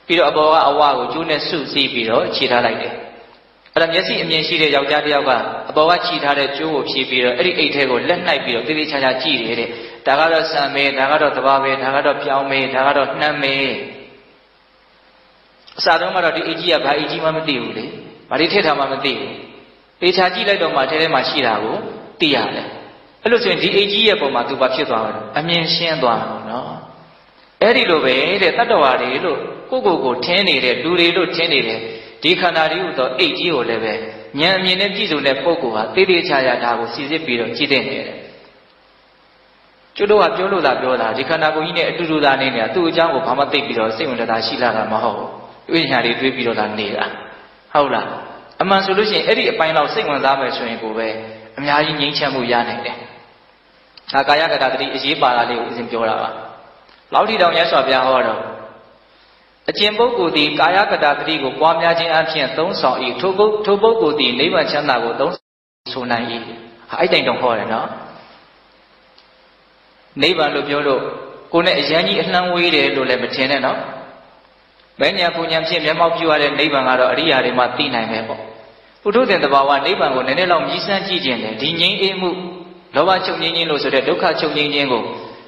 ပြီးတော့အပေါ်ကအဝါကိုကျိုးနဲ့စုစည်းပြီးတော့ခြေထားလိုက်တယ် အဲ့ဒါမျက်စိအမြင်ရှိတဲ့ယောက်ျားတစ်ယောက်ကအပေါ်ကခြိထားတဲ့ကျိုးကိုဖြည့်ပြီးတော့အဲ့ဒီအိတ်ထဲကိုလက်နှိုက်ပြီးတော့တိတိကျကျကြည့်တယ်တဲ့ဒါကတော့ဆံမေးဒါကတော့တဘာပဲဒါကတော့ပြောင်းမေးဒါကတော့နှမ်းမေးအစားတော့ကတော့ဒီအိတ်ကြီးကဘာအိတ်ကြီးမှမသိဘူးလေဘာတွေထည့်ထားမှမသိဘူးတေချာကြည့်လိုက်တော့မှထဲထဲမှာရှိတာကိုသိရတယ်အဲ့လိုဆိုရင်ဒီအိတ်ကြီးရဲ့ပုံမှာသူဘာဖြစ်သွားလဲအမြင်ရှင်းသွားမှာနော်အဲ့ဒီလိုပဲတဲ့တတ္တဝါတွေလို့ကိုကိုကိုထင်းနေတဲ့လူတွေလို့ထင်းနေတဲ့ ဒီခန္ဓာတွေဟူသောအိတ်ကြီးကိုလည်းပဲဉာဏ်အမြင်နဲ့ပြည့်စုံတဲ့ပုဂ္ဂိုလ်ဟာတေးသေးချာချာဒါကိုစီစစ်ပြီးတော့ကြည့်တဲ့နေတယ်ကျွတ်တော့ကပြောလို့သာပြောတာဒီခန္ဓာကိုယ်ကြီးနဲ့အတူတူသာနေနေတာသူ့အကြောင်းကိုဘာမှသိပြီးတော့စိတ်ဝင်တသာရှိလာတာမဟုတ်ဘူးဝိညာဉ်တွေတွေးပြီးတော့သာနေတာဟုတ်လားအမှန်ဆိုလို့ရှိရင်အဲ့ဒီအပိုင်းလောက်စိတ်ဝင်စားမယ်ဆိုရင်ကိုပဲအများကြီးငြိမ်းချမ်းမှုရနိုင်တယ်ဒါကာယကတာတတိအရေးပါတာလေးကိုအစဉ်ပြောတာပါလောက်ထီတောင်ရသော်ပြဟောတော့ အကျင့်ပုဂ္ဂိုလ်သည်ကာယကတာတတိကိုပွားများခြင်းအပြင်သုံးဆောင်၏ထိုပုဂ္ထိုပုဂ္ဂိုလ်သည်နိဗ္ဗာန်ချမ်းသာကိုသုံးဆိုနိုင်၏ဟာအဲ့တိုင်တော့ဟောတယ်နော်နိဗ္ဗာန်လို့ပြောလို့ကိုယ်နဲ့အရန်ကြီးအလှမ်းဝေးတယ်လို့လည်းမထင်နဲ့နော်ဘယ်ညာပူညာဖြင့်မျက်မှောက်ပြုရတဲ့နိဗ္ဗာန်ကတော့အရိယာတွေမှသိနိုင်မယ်ပေါ့ပုထုဇဉ်တဘာဝနိဗ္ဗာန်ကိုနည်းနည်းလောက်မြည်စမ်းကြည့်ခြင်းတယ်ဒီငြိမ်းအေးမှုလောဘချုပ်ငြိမ်းခြင်းလို့ဆိုတဲ့ဒုက္ခချုပ်ငြိမ်းခြင်းကို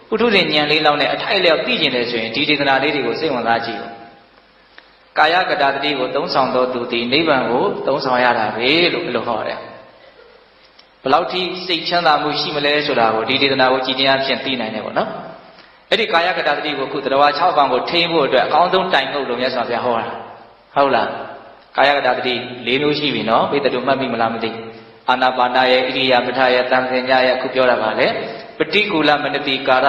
ပုထုဇဉ်ဉာဏ်လေးလောက်နဲ့အထိုက်လျောက်သိကျင်တယ်ဆိုရင်ဒီဒေသနာလေးတွေကိုစိတ်ဝင်စားကြည့် ကာယကတာတတိကိုသုံးဆောင်တော်သူသည်နိဗ္ဗာန်ကိုသုံးဆောင်ရတာပဲလို့ဘယ်လိုဟောတယ်ဘယ်လောက်ထိစိတ်ချမ်းသာမှုရှိမလဲဆိုတာကိုဒီဒေသနာကိုကြည်တရားဖြင့်သိနိုင်တယ်ပေါ့နော်အဲ့ဒီကာယကတာတတိကိုခုတရား6ပေါင်းကိုထိန်းဖို့အတွက်အကောင်းဆုံးတိုင်ငုပ်လို့မြတ်စွာဘုရားဟောတာဟုတ်လားကာယကတာတတိ၄မျိုးရှိပြီနော်ဘိတ္တုမှတ်မိမလားမသိအာနာပါနာရဲ့ဣရိယာပထရဲ့တန်ဆင်ညာရဲ့အခုပြောတာပါလေပฏิကူလမနတိကာရ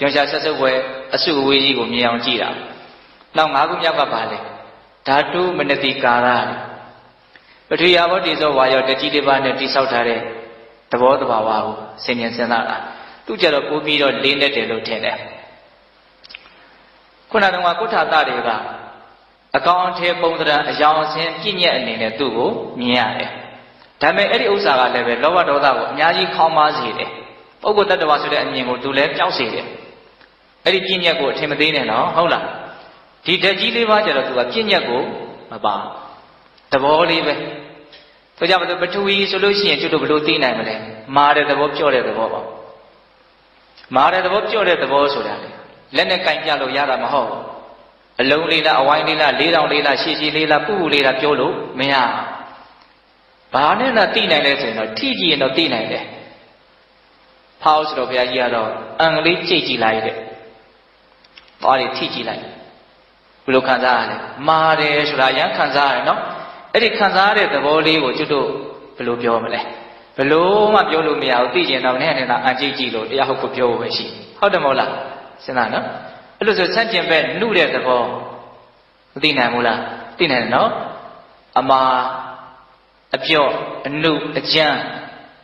ရောရှာဆက်စုပ်ဝဲအစုအဝေးကြီးကိုမြင်အောင်ကြည့်တာ နောက်၅ခုမြောက်ကပါလေဓာတုမနတိကာရပထဝီအဘောတိသောဝါယောတတိလေးပါးနဲ့တိဆောက်ထားတဲ့သဘောတဘာဝကိုဆင်ញင်စဉ်းစားတာသူကြတော့ပိုးပြီးတော့လေးနဲ့တယ်လို့ထင်တယ်ခုနကတော့ကုဋ္ဌာတတွေကအကောင်အထည်ပုံသဏ္ဍာန်အယောင်အဆင်းပြည့်ညက်အနေနဲ့သူ့ကိုမြင်ရတယ်ဒါပေမဲ့အဲ့ဒီဥစ္စာကလည်းပဲလောဘဒေါသကိုအများကြီးခေါင်းပါစေတယ်ပုဂ္ဂိုလ်တ attva ဆိုတဲ့အမြင်ကိုသူလည်းကြောက်စေတယ်အဲ့ဒီပြည့်ညက်ကိုအထင်မသေးနဲ့နော်ဟုတ်လား ဒီဓာတ်ကြီးလေးပါးကျတော့သူကပြည့်ညက်ကိုမပါသဘောလေးပဲဆိုကြပါစို့ပထဝီဆိုလို့ရှိရင်ကျွတ်တို့ဘယ်လိုသိနိုင်မလဲမာတဲ့သဘောပြော့တဲ့သဘောပေါ့မာတဲ့သဘောပြော့တဲ့သဘောဆိုတာလေလက်နဲ့ကင်ပြလို့ရတာမဟုတ်အလုံးလေးလားအဝိုင်းလေးလားလေးတောင်လေးလားရှည်ရှည်လေးလားပူပူလေးလားပြောလို့မရဘာနဲ့သာသိနိုင်လဲဆိုရင်တော့ထိကြည့်ရင်တော့သိနိုင်တယ်ဖောက်ဆိုတော့ဘုရားကြီးကတော့အင်္ဂလိပ်ကြိတ်ကြည့်လိုက်တဲ့ဘာတွေထိကြည့်လိုက် ဘယ်လိုခံစားရလဲမာတယ်ဆိုတာရမ်းခံစားရတယ်နော်အဲ့ဒီခံစားရတဲ့သဘောလေးကိုကျွတ်တို့ဘယ်လိုပြောမလဲဘယ်လိုမှပြောလို့မရဘူးသိကျင်တော့နဲ့နဲ့တော့အန်ကြည့်ကြည့်လို့တရားဟုတ်ကိုပြောဖို့ပဲရှိဟုတ်တယ်မဟုတ်လားစဉ်းစားနော်အဲ့လိုဆိုဆန့်ကျင်ဘက်နှုတဲ့သဘောမသိနိုင်ဘူးလားသိနိုင်တယ်နော်အမာအပြော့အနုအကြမ်း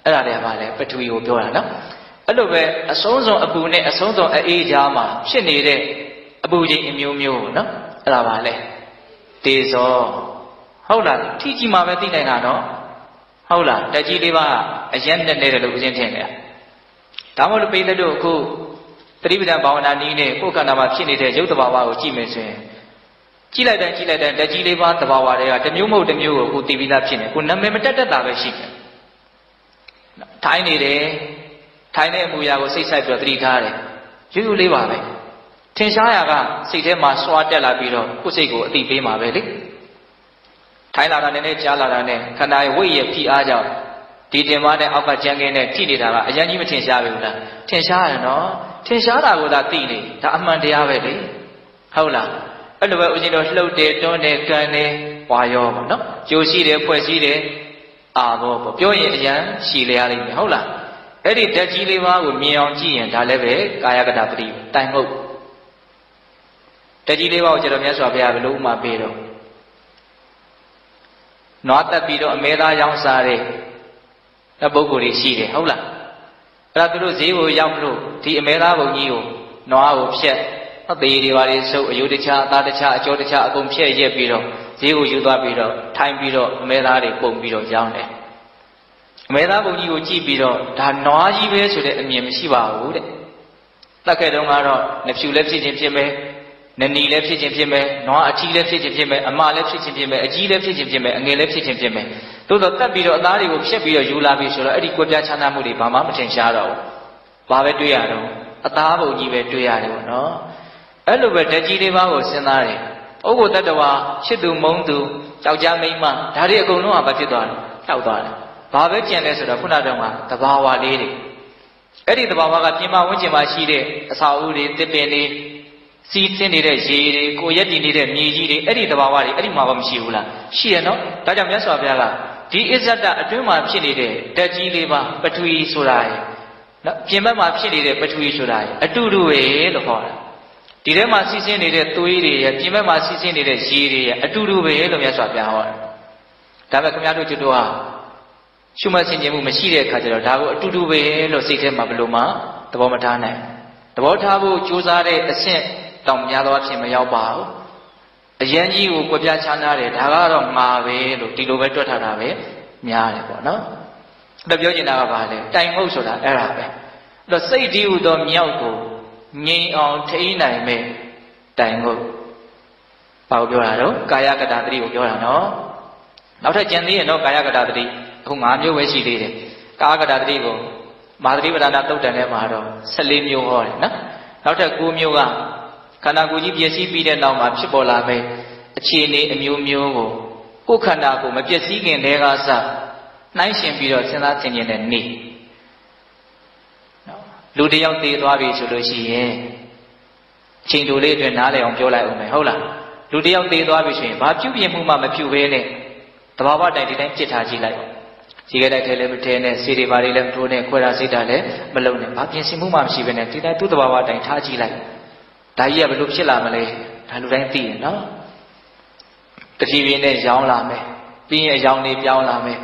အဲ့ဒါတွေကဘာလဲပထဝီကိုပြောတာနော်အဲ့လိုပဲအဆုံးစွန်အပူနဲ့အဆုံးစွန်အေးကြားမှာဖြစ်နေတဲ့အပူချိန်အမျိုးမျိုးနော် အဲ့ဒါဘာလဲတေဇောဟုတ်လားထိကြည့်မှပဲသိနိုင်တာနော်ဟုတ်လားတက်ကြီးလေးပါအရက်နဲ့နေတယ်လို့ဦးဇင်းထင်တယ်ဒါမှမဟုတ်ပိသတို့အခုသတိပဋ္ဌာန်ဘာဝနာနည်းနဲ့ကိုယ်ခန္ဓာမှာဖြစ်နေတဲ့ရုပ်တဘာဝကိုကြည့်မယ်ဆိုရင်ကြည့်လိုက်တိုင်းကြည့်လိုက်တိုင်းတက်ကြီးလေးပါတဘာဝတွေကတစ်မျိုးမဟုတ်တစ်မျိုးကိုကိုသိပြီးသားဖြစ်နေကိုနာမည်မတက်တတ်တာပဲရှိတယ်ထိုင်းနေတယ်ထိုင်းတဲ့အမူအရာကိုစိတ်ဆိုင်ပြီးတော့သတိထားတယ်ရိုးရိုးလေးပါပဲ ထင်ရှားရာကစိတ်ထဲမှာစွာတက်လာပြီးတော့ကိုယ်စိတ်ကိုအတိပေးမှာပဲလေထိုင်းလာတာနည်းနည်းကြားလာတာနဲ့ခန္ဓာရဲ့ဝိရဲ့ဖိအားကြောင့်ဒီတင်မတဲ့အောက်ကကြမ်းကင်းနဲ့ထိနေတာကအရင်ကြီးမထင်ရှားဘူးလားထင်ရှားရနော်ထင်ရှားတာကိုသာသိနေဒါအမှန်တရားပဲလေဟုတ်လားအဲ့လိုပဲဦးဇင်းတို့လှုပ်တယ်တွန်းတယ်ကန်တယ်ဝါရောပေါ့နော်ကြိုရှိတယ်ဖွဲ့စည်းတယ်အာဘောပေါ့ပြောရင်အရန်ရှည်လျားလိမ့်မယ်ဟုတ်လားအဲ့ဒီဓာတ်ကြီးလေးပါးကိုမြင်အောင်ကြည့်ရင်ဒါလည်းပဲကာယကတာပတိတိုင်ဟုတ်ဓာ တ်ကြီးလေးပါးကိုကျွန်တော်မြတ်စွာဘုရားဘယ်လိုဥမာပေးတော့နွားတက်ပြီးတော့အမဲသားရောင်းစားတဲ့ပုဂ္ဂိုလ်တွေရှိတယ်ဟုတ်လားအဲ့ဒါသူတို့ဈေးကိုရောက်လို့ဒီအမဲသားဘုံကြီးကိုနွားကိုဖြက်အသေးတွေပါလေစုပ်အယုတခြားအသားတခြားအကျော်တခြားအကုန်ဖြက်ရက်ပြီးတော့ဈေးကိုယူသွားပြီးတော့ထိုင်ပြီးတော့အမဲသားတွေပုံပြီးတော့ရောင်းတယ်အမဲသားဘုံကြီးကိုကြည့်ပြီးတော့ဒါနွားကြီးပဲဆိုတဲ့အမြင်မရှိပါဘူးတဲ့တက်ခဲ့တုန်းကတော့နှဖြူလည်းဖြစ်ခြင်းဖြစ်မယ် နနီလည်းဖြစ်ခြင်းဖြစ်မယ်နွားအထီးလည်းဖြစ်ခြင်းဖြစ်မယ်အမလည်းဖြစ်ခြင်းဖြစ်မယ်အကြီးလည်းဖြစ်ခြင်းဖြစ်မယ်အငယ်လည်းဖြစ်ခြင်းဖြစ်မယ်သို့တော့တက်ပြီးတော့အသားတွေကိုဖြက်ပြီးတော့ယူလာပြီးဆိုတော့အဲ့ဒီကွက်ပြားချမ်းသာမှုတွေဘာမှမထင်ရှားတော့ဘူးဘာပဲတွေးရတော့အသားပုံကြီးပဲတွေးရတယ်ပေါ့နော်အဲ့လိုပဲဓာကြီးလေးပါးကိုစဉ်းစားတယ်ပုဂ္ဂိုလ်တ attva ချစ်သူမုန်းသူကြောက်ကြမိမ့်မဒါတွေအကုန်လုံးကဘာဖြစ်သွားလဲဖြောက်သွားတယ်ဘာပဲကြံလဲဆိုတော့ခုနတုန်းကတဘာဝလေးတွေအဲ့ဒီတဘာဝကပြင်မဝန်းကျင်မှာရှိတဲ့အစာအုပ်တွေတစ်ပင်တွေ စီးဆင်းနေတဲ့ရေတွေကိုရက်တည်နေတဲ့မြေကြီးတွေအဲ့ဒီတဘာဝတွေအဲ့ဒီမှာဘာမရှိဘူးလားရှိရနော်ဒါကြောင့်မြတ်စွာဘုရားကဒီအစ္ဆဒအတွင်းမှာဖြစ်နေတဲ့ဓာတ်ကြီးလေးပါပထဝီဆိုတာရယ်နော်ပြင်ဘက်မှာဖြစ်နေတဲ့ပထဝီဆိုတာရယ်အတူတူပဲလို့ခေါ်တာဒီထဲမှာစီးဆင်းနေတဲ့သွေးတွေရယ်ပြင်ဘက်မှာစီးဆင်းနေတဲ့ရေတွေရယ်အတူတူပဲလို့မြတ်စွာဘုရားဟောတာဒါပေမဲ့ခင်ဗျားတို့ကျွတ်တော့ရှုမှတ်ဆင်ခြင်မှုမရှိတဲ့အခါကျတော့ဒါကိုအတူတူပဲလို့စိတ်ထဲမှာဘယ်လိုမှသဘောမထားနိုင်သဘောထားဖို့ကြိုးစားတဲ့အဆင့် တောင်များသောအဖြစ်မရောက်ပါဘူးအရန်ကြီးကိုကြွပြချမ်းသာတယ်ဒါကတော့မှာပဲလို့ဒီလိုပဲတွက်ထားတာပဲများတယ်ပေါ့နော်အဲ့တော့ပြောချင်တာကဘာလဲတိုင်မှုတ်ဆိုတာအဲ့ဒါပဲအဲ့တော့စိတ်ဒီဟုသောမြောက်ကိုငြိမ်အောင်ထိန်းနိုင်မဲ့တိုင်မှုတ်ဘာကိုပြောတာတော့ကာယကတာတတိကိုပြောတာနော်နောက်ထပ်ကျန်သေးရင်တော့ကာယကတာတတိအခု၅မျိုးပဲရှိသေးတယ်ကာယကတာတတိကိုမာသတိပဒနာတုတ်တန်ထဲမှာတော့14မျိုးဟောတယ်နော်နောက်ထပ်9မျိုးက ခန္ဓာကိုယ်ကြီးပျက်စီးပြီးတဲ့နောက်မှာဖြစ်ပေါ်လာမယ့်အခြေအနေအမျိုးမျိုးကိုကိုယ်ခန္ဓာကိုမပျက်စီးခင်တည်းကစနှိုင်းရှင်ပြီးတော့စဉ်းစားသင်ခြင်းနဲ့နေနော်လူတယောက်သေသွားပြီဆိုလို့ရှိရင်အချိန်တိုလေးအတွင်းနားလည်အောင်ပြောလိုက်အောင်မယ်ဟုတ်လားလူတယောက်သေသွားပြီဆိုရင်ဘာပြုပြင်မှုမှမပြုဘဲနဲ့တဘာဝတိုင်ဒီတိုင်းပြစ်ထားကြည့်လိုက်ခြေကတိုက်ထဲလည်းမထဲနဲ့စေတွေဘာတွေလည်းမထိုးနဲ့ခွဲတာစိတ်တာလည်းမလုံးနဲ့ဘာပြင်ဆင်မှုမှမရှိဘဲနဲ့ဒီတိုင်းသူ့တဘာဝတိုင်ထားကြည့်လိုက် ဒါကြီးကဘယ်လိုဖြစ်လာမလဲဒါလူတိုင်းသိရင်နော်တဖြည်းဖြည်းနဲ့ရောင်းလာမယ်ပြီးရင်အယောင်တွေပြောင်းလာမယ်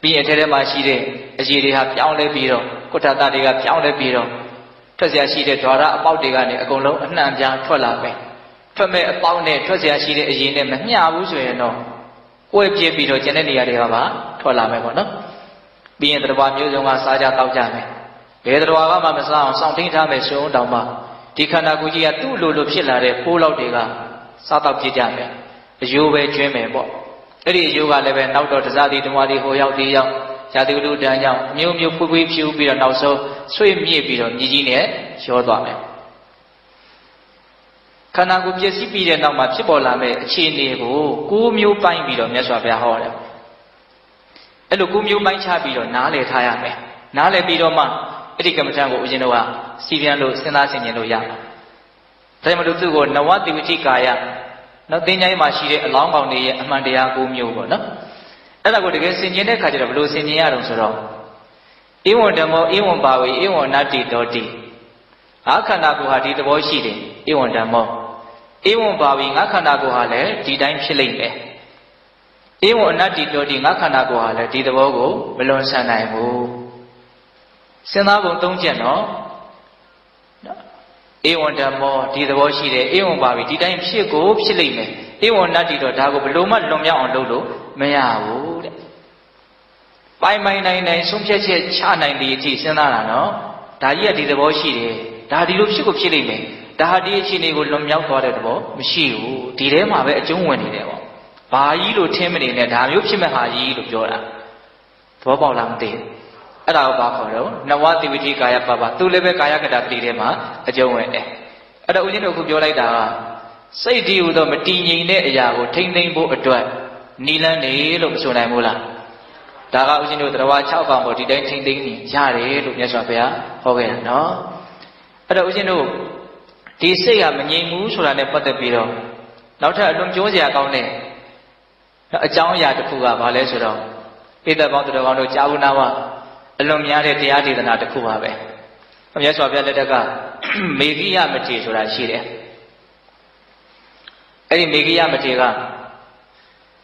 ပြီးရင်အထက်ထဲမှာရှိတဲ့အရေးတွေဟာပြောင်းလဲပြီးတော့ကုဋ္ဌတာတွေကပြောင်းလဲပြီးတော့ထွက်เสียရှိတဲ့ဓာရအပေါက်တွေကနေအကုန်လုံးအနှံ့ပြားထွက်လာမယ်ထွက်မဲ့အပေါက်နဲ့ထွက်เสียရှိတဲ့အရေးနဲ့မမျှဘူးဆိုရင်တော့ကွဲပြစ်ပြီးတော့ကျန်တဲ့နေရာတွေကပါထွက်လာမယ်ပေါ့နော်ပြီးရင်တရားမျိုးစုံကစားကြတောက်ကြမယ်ဘယ်တရားကမှမစားအောင်စောင့်ထိန်ထားမယ်ဆိုအောင်တောင်မှ ဒီခန္ဓာကိုယ်ကြီးကသူ့လိုလိုဖြစ်လာတဲ့ပိုးလောက်တွေကစားတော့ပြစ်ကြမယ်အယိုးပဲကျွင်းမယ်ပေါ့အဲ့ဒီအယိုးကလည်းပဲနောက်တော့တစားတိဓမ္မတိဟိုရောက်ဒီရောက်ဇာတိဝတ္ထုတန်ကြောင့်အမျိုးမျိုးဖွေးဖွေးဖြူပြီးတော့နောက်ဆုံးဆွေ့မြင့်ပြီးတော့မြည်ကြီးနဲ့ရောသွားမယ်ခန္ဓာကိုယ်ပြည့်စည်ပြီးတဲ့နောက်မှာဖြစ်ပေါ်လာမယ့်အခြေအနေကိုကိုးမျိုးပိုင်းပြီးတော့မြတ်စွာဘုရားဟောတယ်အဲ့လိုကိုးမျိုးပိုင်းချပြီးတော့နားလည်ထားရမယ်နားလည်ပြီးတော့မှ အဲ့ဒီကမ္မထံကိုဦးဇင်းတို့ကစီပြန်လို့စဉ်းစားဆင်ခြင်လို့ရမှာဒါကြောင့်မလို့သူ့ကိုနဝတိဝတိကာယနော်သင်္ချိုင်းမှာရှိတဲ့အလောင်းကောင်တွေရဲ့အမှန်တရား၉မျိုးပေါ့နော်အဲ့ဒါကိုတကယ်ဆင်ခြင်တဲ့ခါကျတော့ဘယ်လိုဆင်ခြင်ရအောင်ဆိုတော့ဧဝံဓမ္မောဧဝံပါဝေဧဝံနတ္တိတောတိငါခန္ဓာကိုယ်ဟာဒီသဘောရှိတယ်ဧဝံဓမ္မောဧဝံပါဝေငါခန္ဓာကိုယ်ဟာလည်းဒီတိုင်းဖြစ်လိမ့်မယ်ဧဝံအနတ္တိတောတိငါခန္ဓာကိုယ်ဟာလည်းဒီသဘောကိုမလွန်ဆန်နိုင်ဘူး စဉ်းစားပုံ၃ချက်နော်ဧဝံဓမ္မောဒီသဘောရှိတယ်ဧဝံပါပြီဒီတိုင်းဖြစ်ကိုဖြစ်လိမ့်မယ်ဧဝံနတ္တိတော့ဒါကိုဘလို့မှလွန်မြောက်အောင်လုပ်လို့မရဘူးတဲ့ပိုင်ပိုင်နိုင်နိုင်ဆုံးဖြတ်ချက်ချနိုင်တဲ့အထိစဉ်းစားတာနော်ဒါကြီးကဒီသဘောရှိတယ်ဒါဒီလိုဖြစ်ကိုဖြစ်လိမ့်မယ်ဒါဟာဒီအခြေအနေကိုလွန်မြောက်သွားတဲ့သဘောမရှိဘူးဒီထဲမှာပဲအကျုံးဝင်နေတယ်ပေါ့ဘာကြီးလို့ထင်မနေနဲ့ဒါမျိုးဖြစ်မဲ့ဟာကြီးလို့ပြောတာသဘောပေါက်လားမသိဘူး အဲ့ဒါကိုဘာခေါ်တော့နဝတိဝိတိကာယပပသူလည်းပဲကာယကတတိထဲမှာအကျုံးဝင်တယ်အဲ့တော့ဦးဇင်းတို့ခုပြောလိုက်တာကစိတ်တည်ဟူသောမတည်ငြိမ်တဲ့အရာကိုထိမ့်သိမ့်ဖို့အတွက်နီလန်းနေလို့မဆိုနိုင်ဘူးလားဒါကဦးဇင်းတို့တရား6ကောင်ပေါ်ဒီတိုင်းထိမ့်သိမ့်နေရတယ်လို့မြတ်စွာဘုရားဟောခဲ့တာနော်အဲ့တော့ဦးဇင်းတို့ဒီစိတ်ကမငြိမ်ဘူးဆိုတာနဲ့ပတ်သက်ပြီးတော့နောက်ထပ်အလွန်ပြောစရာကောင်းတဲ့အကြောင်းအရာတစ်ခုကဘာလဲဆိုတော့ပိဿပေါင်းတော်ကောင်းတို့ကြာဘူးနာဝ အလွန်များတဲ့တရားဒေသနာတစ်ခုပါပဲမြတ်စွာဘုရားလက်ထက်ကမေဂိယမထေဆိုတာရှိတယ်အဲ့ဒီမေဂိယမထေက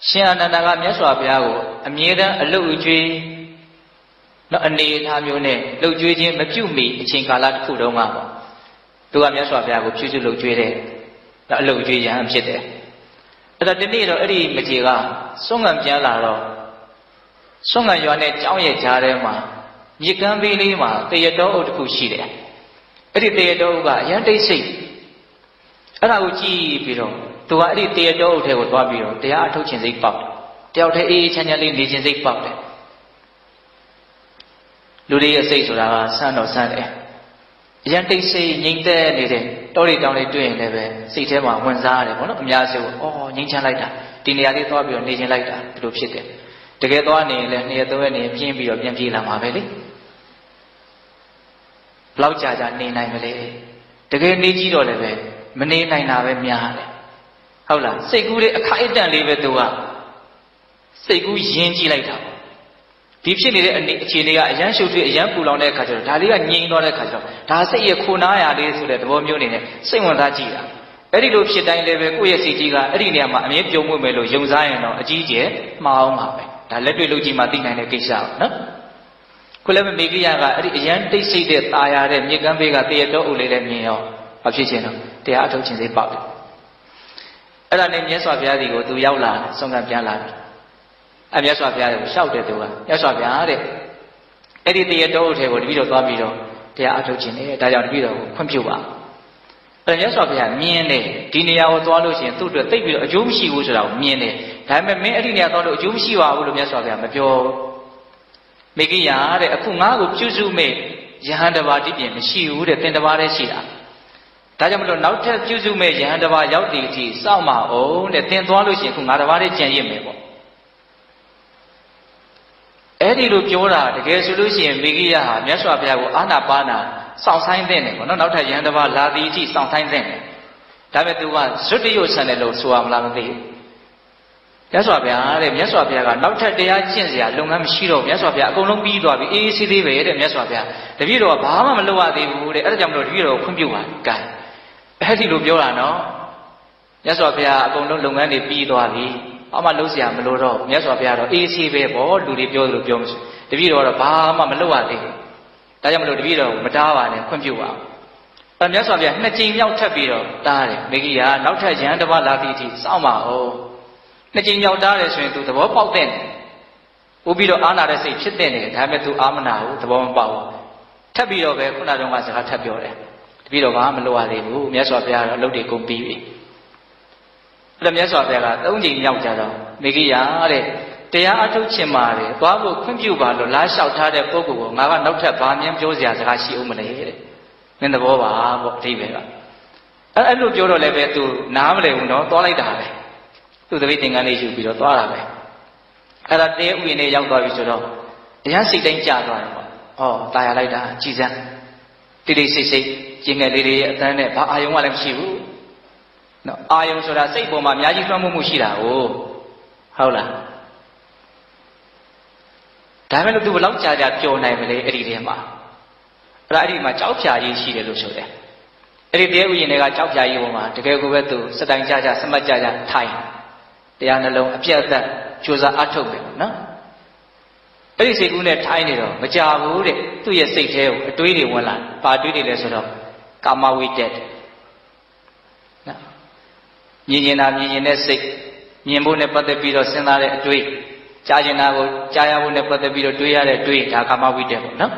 ရှင်အနန္ဒာကမြတ်စွာဘုရားကိုအမြဲတမ်းအလုတ်အကျွေးနော်အနေအထားမျိုးနဲ့လှုပ်ကြွေးခြင်းမပြုတ်မီအချိန်ကာလတစ်ခုတုန်းကပေါ့သူကမြတ်စွာဘုရားကိုဖြူးဖြူးလှုပ်ကြွေးတယ်အလုတ်အကျွေးရဟန်းဖြစ်တယ်အဲ့တော့ဒီနေ့တော့အဲ့ဒီမထေကစွန့်ငံပြန်လာတော့စွန့်ငံရွာနဲ့ကြောင်းရဲ့ကြားထဲမှာ မြစ်ကမ်းဘေးလေးမှာတရတော်အုပ်တစ်ခုရှိတယ်အဲ့ဒီတရတော်အုပ်ကအရန်တိတ်ဆိတ်အဲ့ဒါကိုကြည့်ပြီးတော့သူကအဲ့ဒီတရတော်အုပ်ထဲကိုသွားပြီးတော့တရားအထုတ်ခြင်းစိတ်ပေါက်တယောက်တည်းအေးအေးချမ်းချမ်းလေးနေခြင်းစိတ်ပေါက်တယ်လူတွေရဲ့စိတ်ဆိုတာကဆန်းတော့ဆန်းတယ်အရန်တိတ်ဆိတ်ငြိမ်သက်နေတဲ့တောတွေတောင်တွေတွေ့ရင်လည်းပဲစိတ်ထဲမှာဝင်စားရတယ်ပေါ့နော်အများစုအော်ငြိမ်ချမ်းလိုက်တာဒီနေရာလေးသွားပြီးတော့နေခြင်းလိုက်တာဒီလိုဖြစ်တယ်တကယ်သွားနေရင်လည်းနှစ်ရက်သုံးရက်နေပြင်းပြီးတော့ပြန်ပြေးလာမှာပဲလေ လောက်ကြာကြာနေနိုင်မလဲတကယ်နေကြည့်တော့လည်းပဲမနေနိုင်တာပဲများတယ်ဟုတ်လားစိတ်ကူးလေးအခိုက်အတန့်လေးပဲသူကစိတ်ကူးယဉ်ကြည့်လိုက်တာဒီဖြစ်နေတဲ့အခြေအနေကအရန်ရှုပ်ထွေးအရန်ပူလောင်တဲ့အခါကျတော့ဒါလေးကငြိမ်သွားတဲ့အခါကျတော့ဒါစိတ်ရဲ့ခိုနာရလေးဆိုတဲ့သဘောမျိုးနေနဲ့စိတ်ဝင်စားကြည့်တာအဲ့ဒီလိုဖြစ်တိုင်းလည်းပဲကိုယ့်ရဲ့စိတ်ကြီးကအဲ့ဒီနေရာမှာအမြဲပြုံးမွေ့မယ်လို့ယုံစားရင်တော့အကြီးကျယ်မှားအောင်ပါပဲဒါလက်တွေ့လုပ်ကြည့်မှသိနိုင်တဲ့ကိစ္စပါနော် ခုလည်းမေဂိယကအဲ့ဒီအရန်တိတ်ဆိတ်တဲ့ตาရတဲ့မြေကမ်းဘေးကတရတော်အုပ်လေးလည်းမြင်ရောဘာဖြစ်ခြင်းတော့တရားအထုတ်ခြင်းစိပေါက်တယ်အဲ့ဒါနဲ့မြတ်စွာဘုရားဒီကိုသူရောက်လာဆုံးကပြန်လာတယ်အမြတ်စွာဘုရားကိုရှောက်တယ်သူကမြတ်စွာဘုရားတဲ့အဲ့ဒီတရတော်အုပ်ထဲကိုတပည့်တော်သွားပြီးတော့တရားအထုတ်ခြင်းနဲ့ဒါကြောင့်တပည့်တော်ကိုခွင့်ပြုပါအဲ့မြတ်စွာဘုရားမြင်တယ်ဒီနေရာကိုသွားလို့ရှိရင်သူ့အတွက်သိပြီးတော့အကျိုးမရှိဘူးဆိုတာကိုမြင်တယ်ဒါပေမဲ့မင်းအဲ့ဒီနေရာသွားလို့အကျိုးမရှိပါဘူးလို့မြတ်စွာဘုရားမပြော မေကိယတဲ့အခုငါ့ကိုပြုစုမဲ့ယဟန်တပါးတိပြင်မရှိဘူးတဲ့သင်တပါးတည်းရှိတာဒါကြောင့်မလို့နောက်ထပ်ပြုစုမဲ့ယဟန်တပါးရောက်တည်အထိစောင့်မအောင်တဲ့သင်သွားလို့ရှိရင်အခုငါတပါးတည်းကြံရစ်မယ်ပေါ့အဲ့ဒီလိုပြောတာတကယ်ဆိုလို့ရှိရင်မေကိယဟာမြတ်စွာဘုရားကိုအာနာပါနာစောင့်ဆိုင်တဲ့နေပေါ့နော်နောက်ထပ်ယဟန်တပါးလာသည်အထိစောင့်ဆိုင်တဲ့နေဒါပေမဲ့သူကဇွတ်တရုတ်ဆန်တယ်လို့ဆိုရမလားမသိဘူး မြတ်စွာဘုရားတဲ့မြတ်စွာဘုရားကနောက်ထပ်တရားကျင့်စရာလုပ်ငန်းမရှိတော့မြတ်စွာဘုရားအကုန်လုံးပြီးသွားပြီအေးအေးဆေးသေးပဲတဲ့မြတ်စွာဘုရားတပည့်တော်ကဘာမှမလုပ်ရသေးဘူးတဲ့အဲ့ဒါကြောင့်မလို့တပည့်တော်ကိုခွင့်ပြုပါကဲအဲ့ဒီလိုပြောတာနော်မြတ်စွာဘုရားအကုန်လုံးလုပ်ငန်းတွေပြီးသွားပြီဘာမှလုပ်စရာမလိုတော့မြတ်စွာဘုရားတော့အေးဆေးပဲပေါ့လူတွေပြောသလိုပြောမရှိတပည့်တော်ကတော့ဘာမှမလုပ်ရသေးဘူးဒါကြောင့်မလို့တပည့်တော်ကိုမတားပါနဲ့ခွင့်ပြုပါအဲမြတ်စွာဘုရားနှစ်ကြိမ်မြောက်ထပ်ပြီးတော့တားတယ်မိဂိယာနောက်ထပ်ရဟန်းတစ်ပါးလာသည့်အထိစောင့်ပါဦး နှစ်ကြိမ်မြောက်တားတယ်ဆိုရင် तू သဘောပေါက်တဲ့ဥပြီးတော့အာနာတဲ့စိတ်ဖြစ်တဲ့နေဒါပေမဲ့ तू အာမနာဘူးသဘောမပေါက်ဘူးထပ်ပြီးတော့ပဲခုနတုန်းကစကားထပ်ပြောတယ်တပည့်တော်ကမလိုရသေးဘူးမြတ်စွာဘုရားတော့အလုပ်တွေကုန်ပြီးပြီအဲ့တော့မြတ်စွာဘုရားကသုံးကြိမ်မြောက်ကြတော့မေဂိယာတဲ့တရားအထုတ်ချင်ပါတယ်သွားဖို့ခွင့်ပြုပါလို့လားလျှောက်ထားတဲ့ပုဂ္ဂိုလ်ကိုငါကနောက်ထပ်ဘာမြင်ပြောစရာစကားရှိအောင်မလဲတဲ့မင်းသဘောပါပေါ့အဓိပ္ပာယ်ကအဲ့အဲ့လိုပြောတော့လည်းပဲ तू နားမလဲဘူးနော်သွားလိုက်တာပဲ သူ့သပိတ်သင်္ကန်းလေးယူပြီးတော့သွားတာပဲအဲ့ဒါတဲဥယျာဉ်နဲ့ရောက်သွားပြီဆိုတော့တရားစိတ်တိုင်းကြာသွားတယ်ပေါ့ဟောตายရလိုက်တာကြည်စမ်းတိတိစိတ်စိတ်ကျင်ငယ်လေးတွေရဲ့အတန်းနဲ့ဘာအာယုံမှလည်းမရှိဘူး နော်အာယုံဆိုတာစိတ်ပေါ်မှာအများကြီးလွှမ်းမိုးမှုရှိတာကိုဟုတ်လားဒါမဲ့လို့သူဘယ်လောက်ကြာကြာပျော်နိုင်မလဲအဲ့ဒီထဲမှာအဲ့ဒါအဲ့ဒီမှာကြောက်ဖြာကြီးရှိတယ်လို့ဆိုတယ်အဲ့ဒီတရားဥယျာဉ်တွေကကြောက်ဖြာကြီးပေါ်မှာတကယ်ကိုပဲသူစတိုင်ကြကြစမတ်ကြကြထိုင် တရားနှလုံးအပြတ်အသတ်ကြိုးစားအထုတ်မယ်နော်အဲ့ဒီစိတ်ကူးနဲ့ထိုင်နေတော့မကြဘူးတဲ့သူ့ရဲ့စိတ်ထဲကိုအတွေးတွေဝင်လာပါတွေးတွေလဲဆိုတော့ကာမဝိတက်နော်မြင်ကျင်တာမြင်ကျင်တဲ့စိတ်မြင်ဖို့နဲ့ပတ်သက်ပြီးတော့စဉ်းစားတဲ့အတွေးကြားကျင်တာကိုကြားရဖို့နဲ့ပတ်သက်ပြီးတော့တွေးရတဲ့တွေးဒါကာမဝိတက်ပေါ့နော်